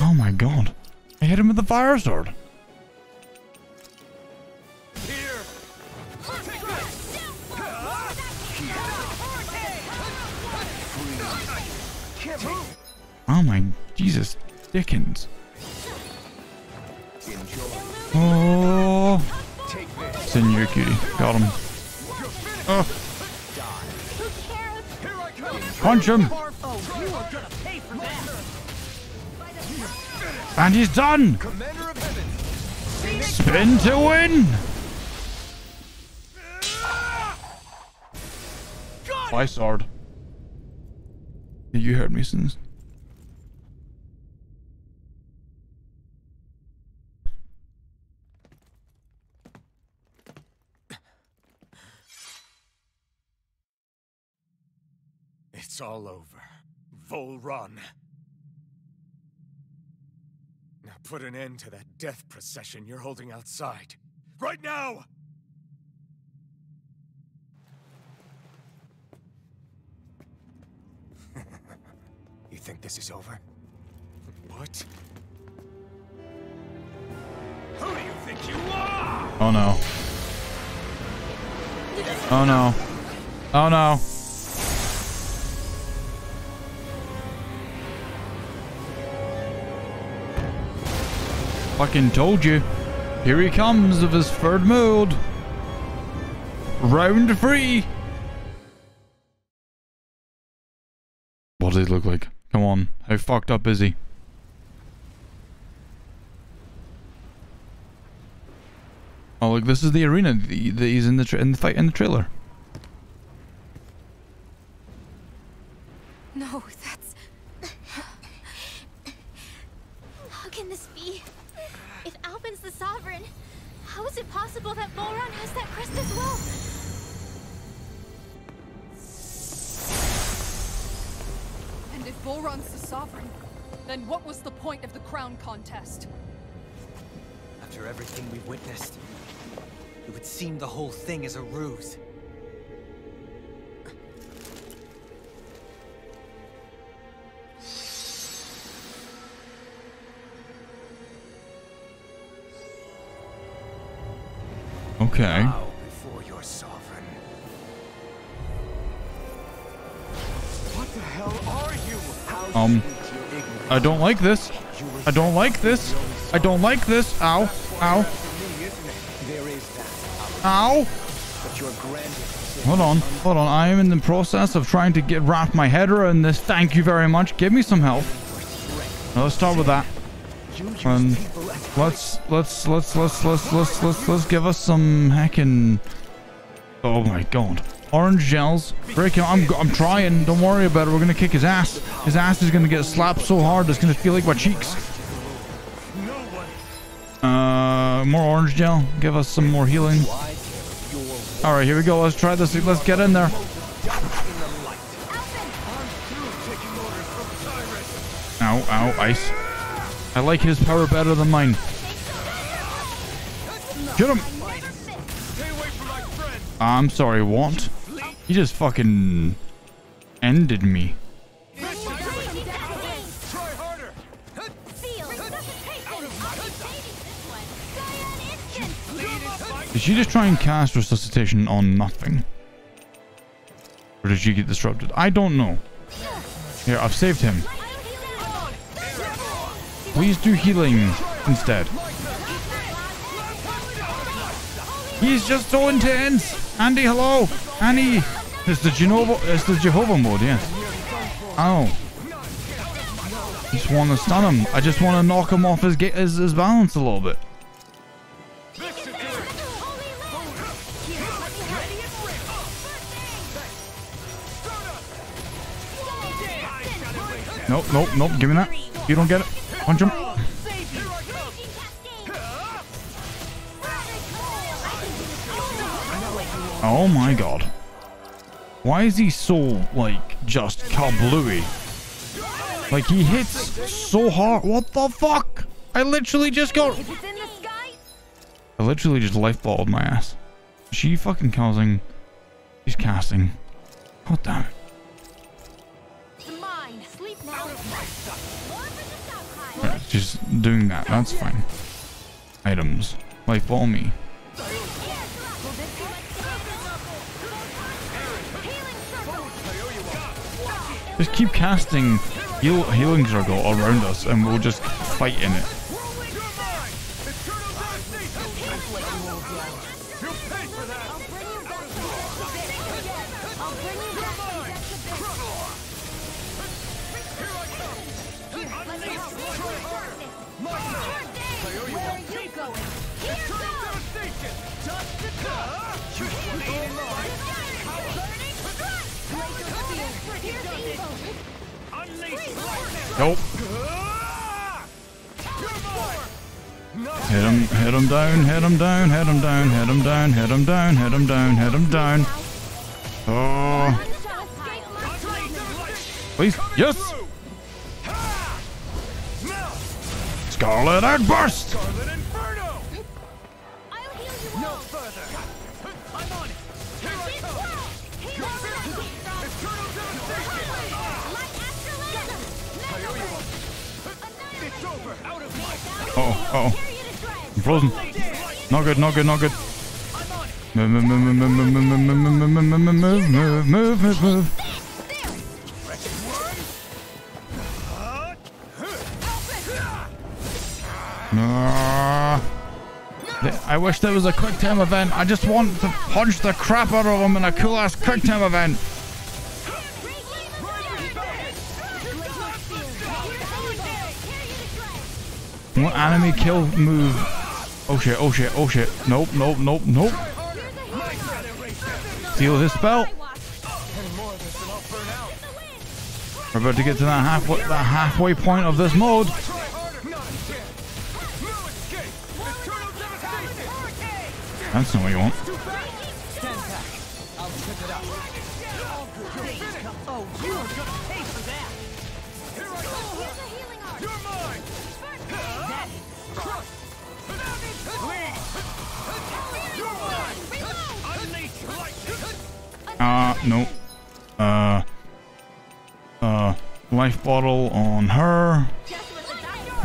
Oh my god. I hit him with the fire sword. Oh my Jesus Dickens. Oh. Senior cutie. Got him. Oh. Punch him. And he's done. Spin to win. My sword. You heard me, Sins. It's all over. Vholran. Now put an end to that death procession you're holding outside. Right now! you think this is over? What? Who do you think you are? Oh no. Oh no. Oh no. Fucking told you. Here he comes of his third mode. Round three. What does he look like? Come on. How fucked up is he? Oh, look, this is the arena that he's in the in the fight in the trailer. No, that's. How can this be? If Alphen's the sovereign, how is it possible that Vholran has that crest as well? And if Vholran's the sovereign, then what was the point of the crown contest? After everything we've witnessed, it would seem the whole thing is a ruse. How Um. sweet your ignorance. I don't like this. I don't like this. I don't like this. Ow. Ow. For me, isn't it? There is that. Ow. But your grandest Hold on, hold on. I am in the process of trying to get wrap my head around this. Thank you very much. Give me some help. Now let's start with that. And Let's let's let's let's let's let's let's let's give us some hacking. Oh my god! Orange gels. Break him. I'm I'm trying. Don't worry about it. We're gonna kick his ass. His ass is gonna get slapped so hard it's gonna feel like my cheeks. Uh, more orange gel. Give us some more healing. All right, here we go. Let's try this. Let's get in there. Ow! Ow! Ice. I like his power better than mine. Get him. I'm sorry, what? He just fucking ended me. Did she just try and cast resuscitation on nothing? Or did she get disrupted? I don't know. Here, I've saved him. Please do healing instead. He's just so intense. Andy, hello. Andy. It's the Jehovah, it's the Jehovah mode, yeah. Oh. Just want to stun him. I just want to knock him off his, his, his balance a little bit. Nope, nope, nope. Give me that. You don't get it. Punch him. Oh my god. Why is he so, like, just kablooey? Like, he hits so hard. What the fuck? I literally just got... I literally just lifeballed my ass. She fucking causing... She's casting. God damn it. Just doing that. That's fine. Items. Lifeball me. Just keep casting heal healing circle around us and we'll just fight in it. Nope. Hit him, hit him down, hit him down, hit him down, hit him down, hit him down, hit him down, hit him down. Oh. Please, yes! Scarlet Outburst! Oh, oh. I'm frozen. Not good, not good, not good. Move, move, move, move, move, move, move, move, move, move, move, move, move, move. I wish there was a quick time event. I just want to punch the crap out of him in a cool ass quick time event. What enemy kill move? Oh shit, oh shit, oh shit. Nope, nope, nope, nope. Steal his spell. We're about to get to that halfway, that halfway point of this mode. That's not what you want. Uh, no. Uh, uh, life bottle on her.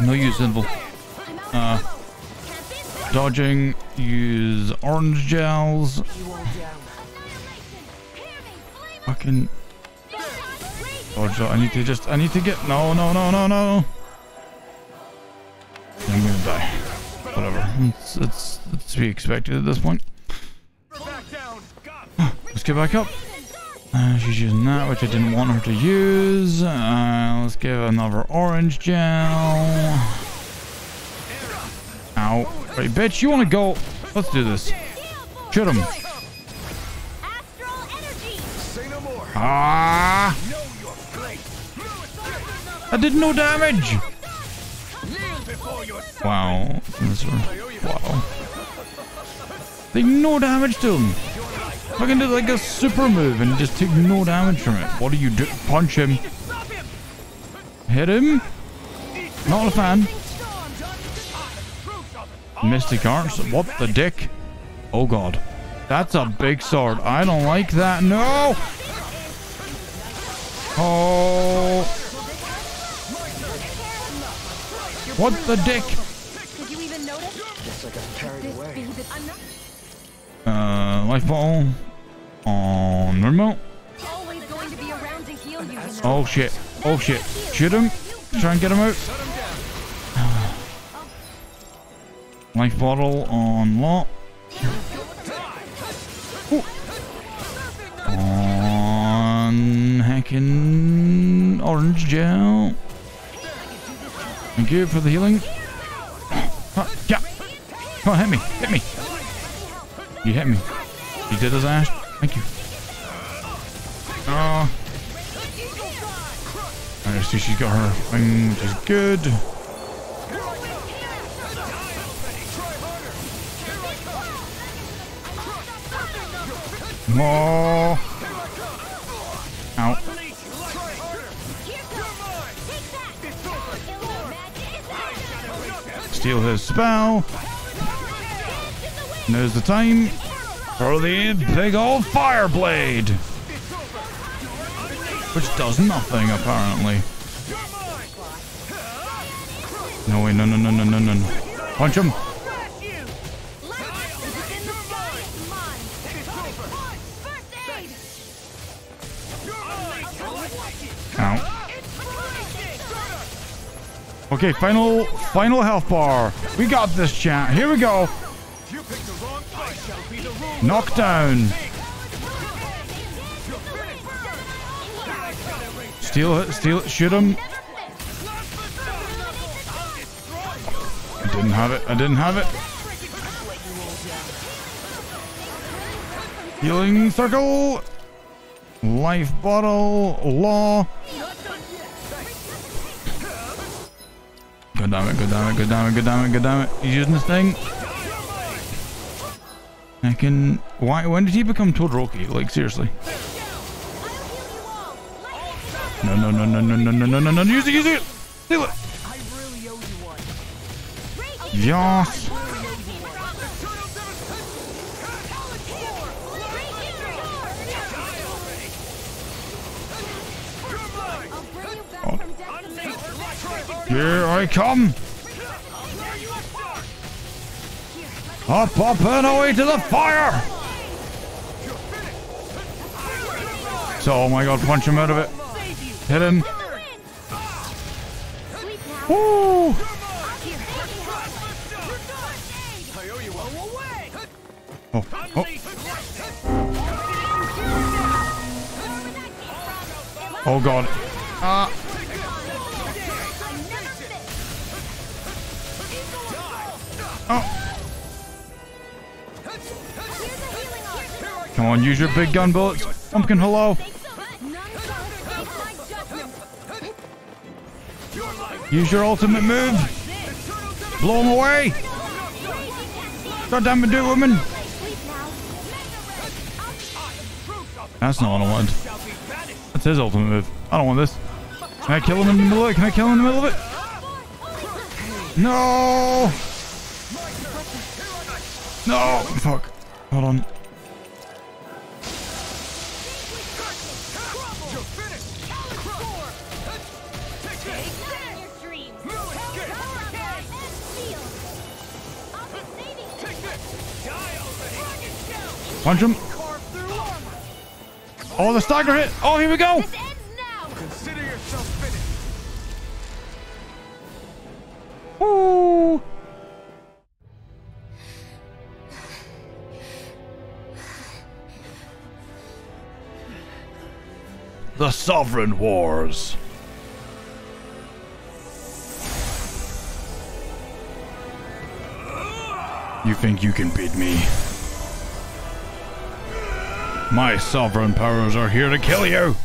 No use invul. Uh, dodging. Use orange gels. Fucking. Dodge. I need to just. I need to get. No, no, no, no, no. I'm gonna die. Whatever. It's, it's, it's to be expected at this point. Get back up. Uh, she's using that, which I didn't want her to use. Uh, let's give another orange gel. Ow. Wait, bitch, you want to go? Let's do this. Shoot him. Ah! I did no damage! Wow. Wow. They no damage to him. Can do like a super move and just take no damage from it. What do you do? Punch him. Hit him. Not a fan. Mystic Arts. What the dick? Oh god. That's a big sword. I don't like that. No! Oh. What the dick? You. on know. Oh shit. Oh shit. Shoot him. Try and get him out. Life bottle on lot. On hacking orange gel. Thank you for the healing. Ah, yeah. Oh, hit me. Hit me. You hit me. You did his ass. Thank you. Oh. I see she's got her thing, which is good. Oh. Ow. Steal his spell. There's the time for the big old fire blade. Which does nothing, apparently. No, way, no, no, no, no, no, no. no. Punch him. Ow. Okay, final, final health bar. We got this, chat. Here we go. Knockdown. Steal it, steal it, shoot him. I didn't have it, I didn't have it. Healing circle. Life bottle. Law. Good damn it, good damn it, good damn it, good damn it, good damn it. He's using this thing. I can... Why? When did he become Todoroki? Like, seriously. No, no, no, no, no, no, no, no, no, no. Use it, use it! Steal it! Yes! Oh. Here I come! Up, up, and away to the fire! So, oh my god, punch him out of it. Hit him. Woo! Oh, oh. Oh god. Ah. Oh. Come on, use your big gun bullets. Pumpkin, hello. Use your ultimate move. Blow him away. God damn it, do woman. That's not what I wanted. That's his ultimate move. I don't want this. Can I kill him in the middle of it? Can I kill him in the middle of it? No! No! Fuck. Hold on. Punch him. Oh, the stagger hit. Oh, here we go. Consider yourself finished. Woo. The Sovereign Wars. You think you can beat me? My sovereign powers are here to kill you!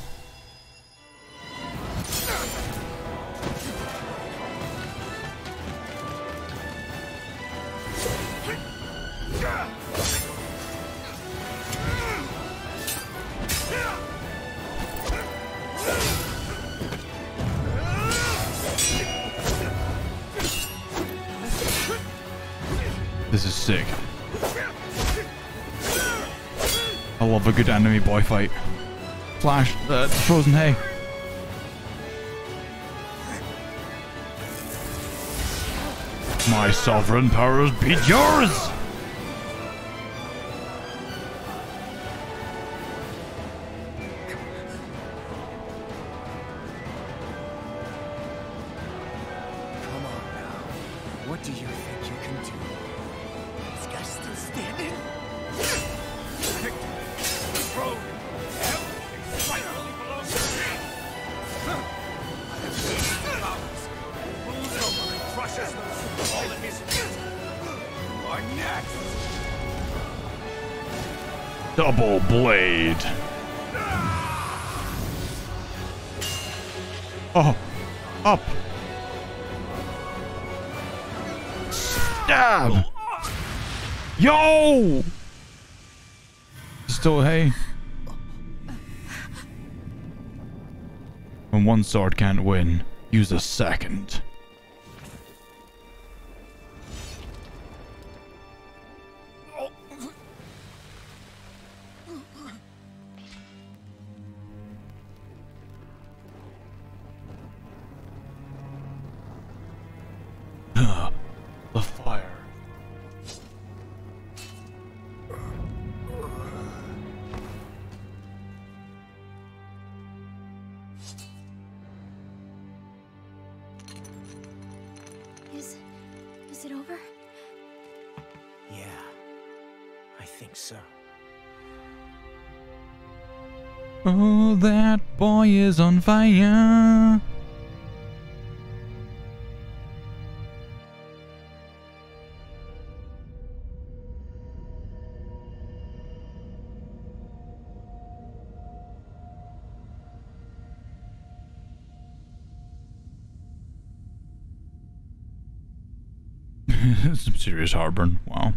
Boy fight. Flash, uh, frozen hay. My sovereign powers beat yours! Sword can't win, use a second. Fire. Some serious heartburn. Wow.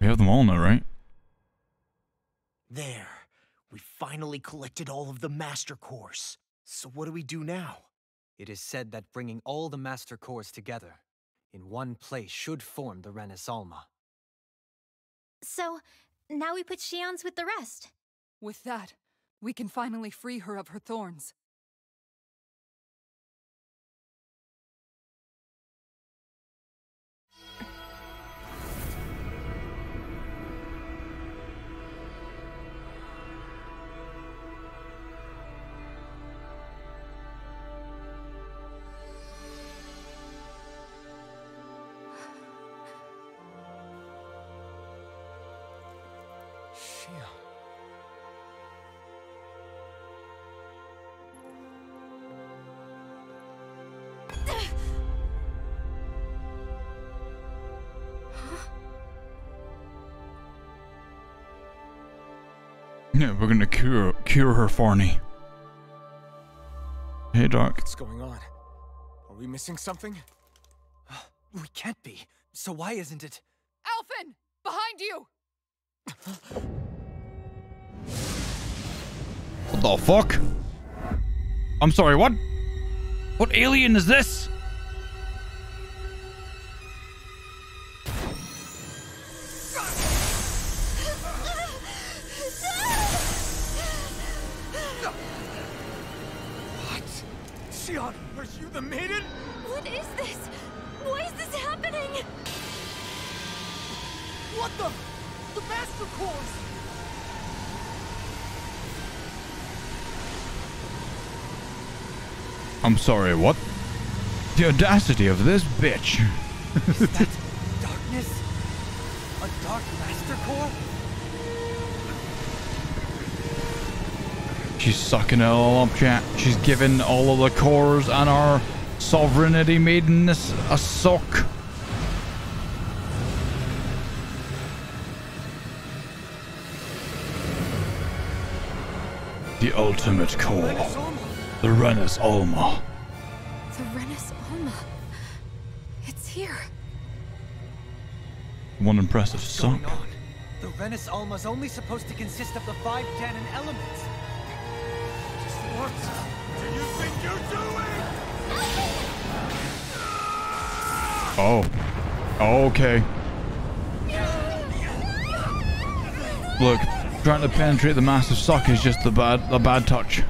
We have them all now, right? There. We finally collected all of the Master Cores. So what do we do now? It is said that bringing all the Master Cores together in one place should form the Renis Alma. So, now we put Shionne's with the rest. With that, we can finally free her of her thorns. Shionne. Yeah, we're gonna cure cure her, Farney. Hey, Doc. What's going on? Are we missing something? Uh, we can't be. So why isn't it? Alphen! Behind you! the fuck? I'm sorry, what? What alien is this? Sorry, what? The audacity of this bitch. Is that darkness? A Dark Master Core? She's sucking it all up, chat. She's giving all of the cores and our sovereignty maidenness a suck. The ultimate core. The Renis Alma. One impressive suck. The Renis Alma's only supposed to consist of the five Ganon elements. What do you think you're doing? Oh. Okay. Look, trying to penetrate the massive suck is just the bad the bad touch.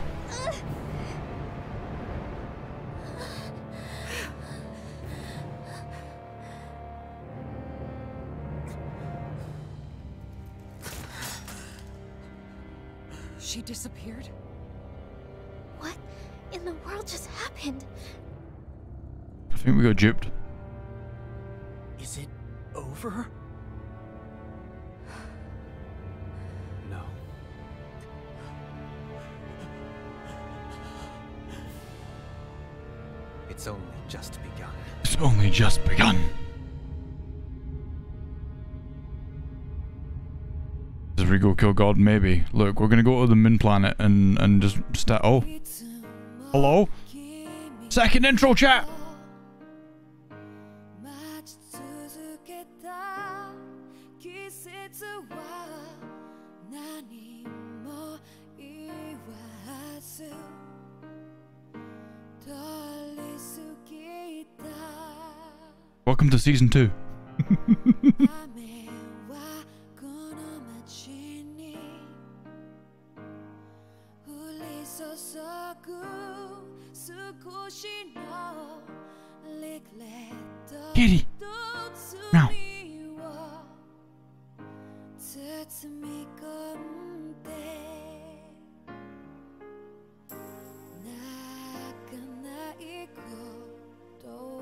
Look, we're gonna go to the moon planet and and just start. Oh, hello. Second intro chat. Welcome to season two. Kitty. Meow.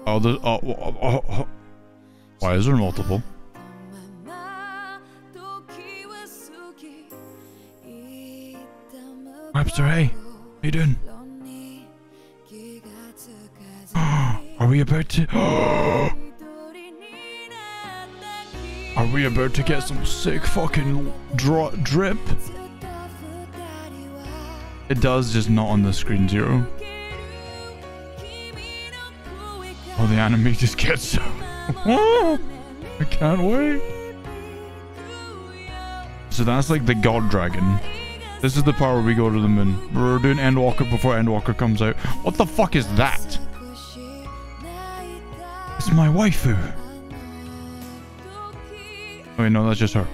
Oh, the oh, oh, oh, oh. Why is there multiple? Webster, hey, how you doing? Are we about to? Are we about to get some sick fucking drip? It does, just not on the screen zero. Oh, the anime just gets so. I can't wait. So that's like the god dragon. This is the part where we go to the moon. We're doing Endwalker before Endwalker comes out. What the fuck is that? It's my waifu. Wait, no, that's just her.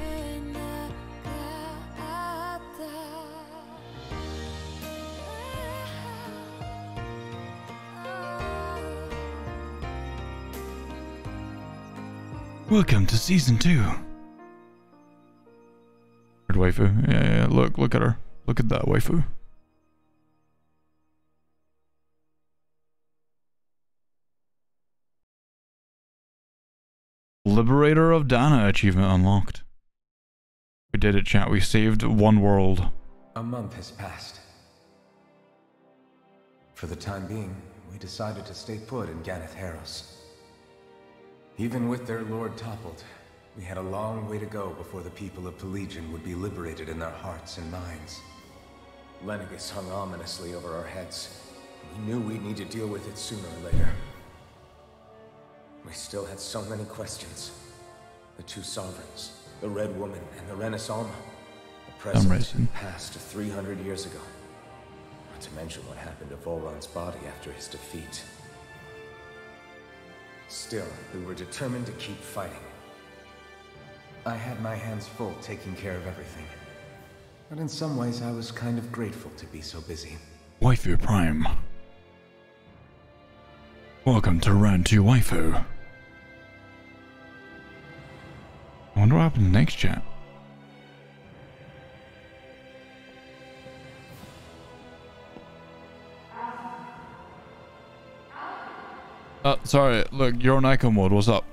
Welcome to season two. Waifu. Yeah, yeah, look, look at her. Look at that waifu. Liberator of Dahna achievement unlocked. We did it, chat. We saved one world. A month has passed. For the time being, we decided to stay put in Ganath Haros. Even with their lord toppled, we had a long way to go before the people of Pelegion would be liberated in their hearts and minds. Lenegis hung ominously over our heads. We knew we'd need to deal with it sooner or later. We still had so many questions. The two sovereigns, the Red Woman and the Alma. The present and past 300 years ago. Not to mention what happened to Vholran's body after his defeat. Still, we were determined to keep fighting. I had my hands full taking care of everything. But in some ways, I was kind of grateful to be so busy. Waifu Prime. Welcome to Round 2 Waifu. I wonder what happened next chat. Uh, sorry, look, you're on Echo mode, what's up?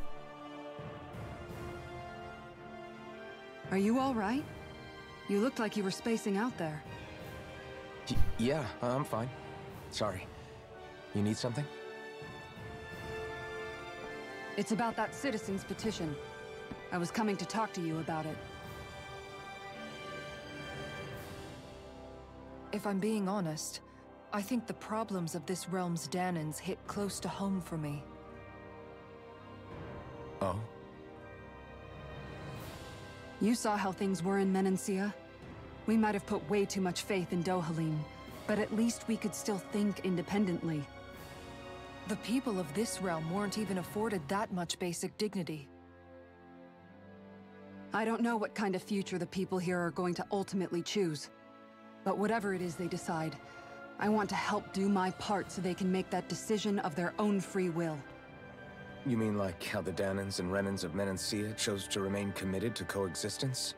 Are you all right? You looked like you were spacing out there. Y Yeah, I'm fine. Sorry. You need something? It's about that citizen's petition. I was coming to talk to you about it. If I'm being honest, I think the problems of this realm's Dahnans hit close to home for me. Oh? You saw how things were in Menancia. We might have put way too much faith in Dohalim, but at least we could still think independently. The people of this realm weren't even afforded that much basic dignity. I don't know what kind of future the people here are going to ultimately choose. But whatever it is they decide, I want to help do my part so they can make that decision of their own free will. You mean like how the Dahnans and Renans of Menancia chose to remain committed to coexistence?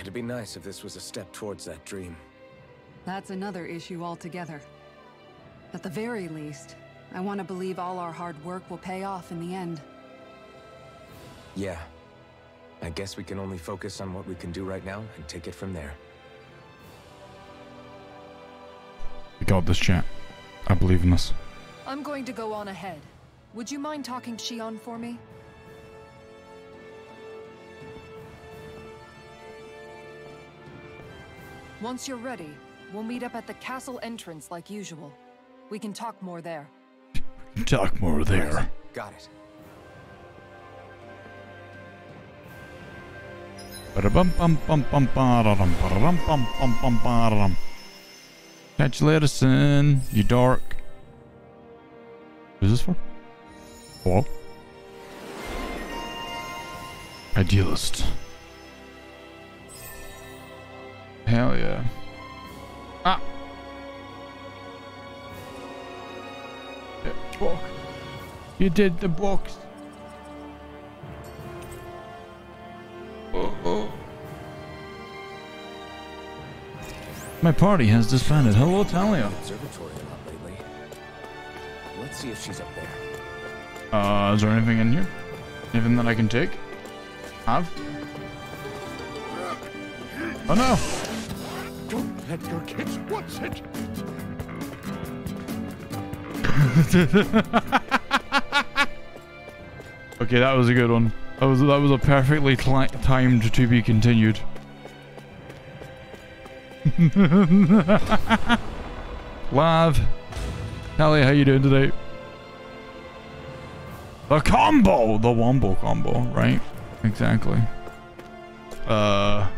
It'd be nice if this was a step towards that dream. That's another issue altogether. At the very least, I want to believe all our hard work will pay off in the end. Yeah. I guess we can only focus on what we can do right now and take it from there. We got this, chat. I believe in this. I'm going to go on ahead. Would you mind talking to Shionne for me? Once you're ready, we'll meet up at the castle entrance like usual. We can talk more there. Talk more there. Got it. Catch you later, son. You dark. Who's this for? Hello? Idealist. Hell yeah. Ah! Yeah, book. You did the books. Oh. My party has disbanded. Hello, Talia. Observatory a lot lately. Let's see if she's up there. Uh, is there anything in here? Anything that I can take? Have? Oh no! Don't let your kids watch it! Okay, that was a good one. That was that was a perfectly timed to be continued. Live. Talia, how you doing today? The combo! The wombo combo, right? Exactly. Uh...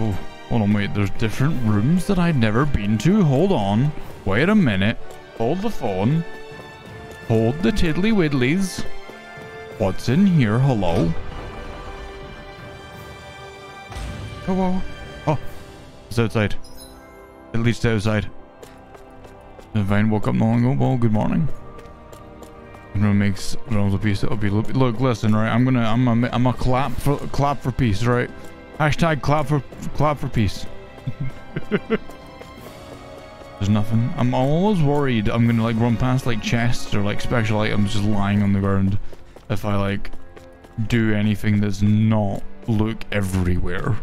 Oh, hold on, wait. There's different rooms that I'd never been to? Hold on. Wait a minute. Hold the phone. Hold the tiddly widdlies. What's in here? Hello? Hello? Oh, it's outside. At least outside. Divine woke up not long ago. Well, good morning. I'm gonna make realms of peace. It'll be look. Listen, right? I'm gonna. I'm. I'm a clap for clap for peace, right? Hashtag clap for clap for peace. There's nothing. I'm always worried I'm gonna like run past like chests or like special items just lying on the ground if I like do anything that's not look everywhere.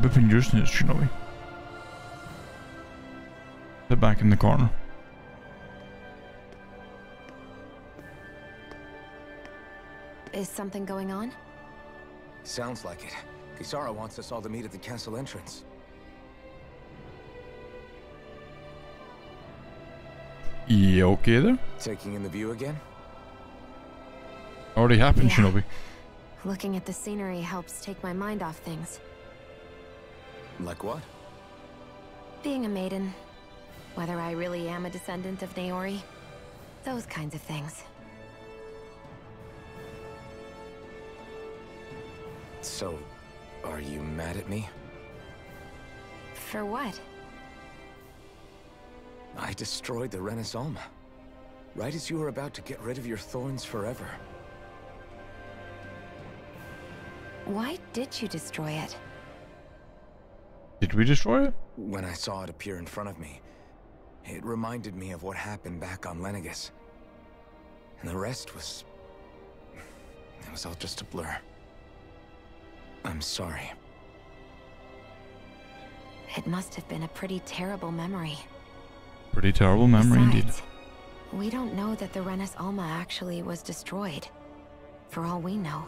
Whipping your snitch, Shinobi. Sit back in the corner. Is something going on? Sounds like it. Kisara wants us all to meet at the castle entrance. You okay there? Taking in the view again? Already happened, Yeah. Shinobi. Looking at the scenery helps take my mind off things. Like what? Being a maiden, whether I really am a descendant of Naori, those kinds of things. So, are you mad at me? For what? I destroyed the Renis Alma. Right as you were about to get rid of your thorns forever. Why did you destroy it? Did we destroy it? When I saw it appear in front of me, it reminded me of what happened back on Lenegis. And the rest was... It was all just a blur. I'm sorry. It must have been a pretty terrible memory. Pretty terrible memory indeed. Besides, We don't know that the Renis Alma actually was destroyed. For all we know,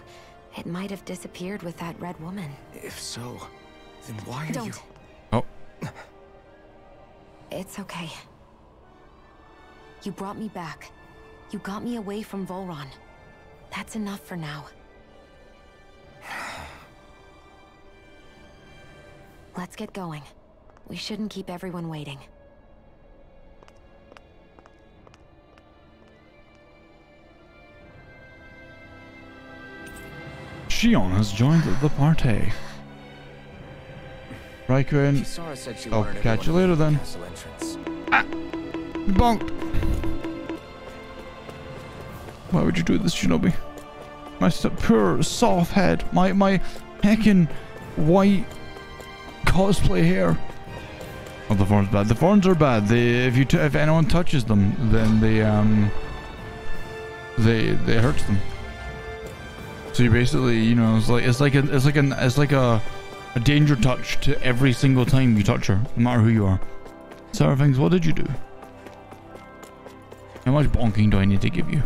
it might have disappeared with that red woman. If so, then why are Don't. you... Oh. It's okay. You brought me back. You got me away from Vholran. That's enough for now. Let's get going. We shouldn't keep everyone waiting. Shionne has joined the party. Raikkonen. Kisara said she I'll catch you later then. entrance. Bonked. Why would you do this, Shinobi? My poor soft head. My my heckin' white cosplay hair. Oh, the thorns bad. The thorns are bad. They if you t if anyone touches them, then they um they they hurts them. So you basically, you know, it's like it's like it's like an it's like a a danger touch to every single time you touch her, no matter who you are. Sarah things, what did you do? How much bonking do I need to give you?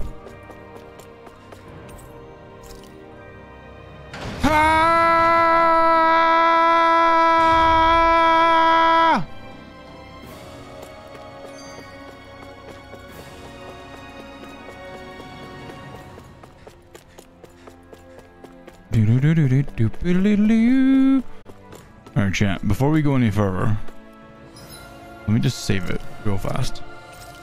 Ah! Alright, chat. Before we go any further, let me just save it real fast.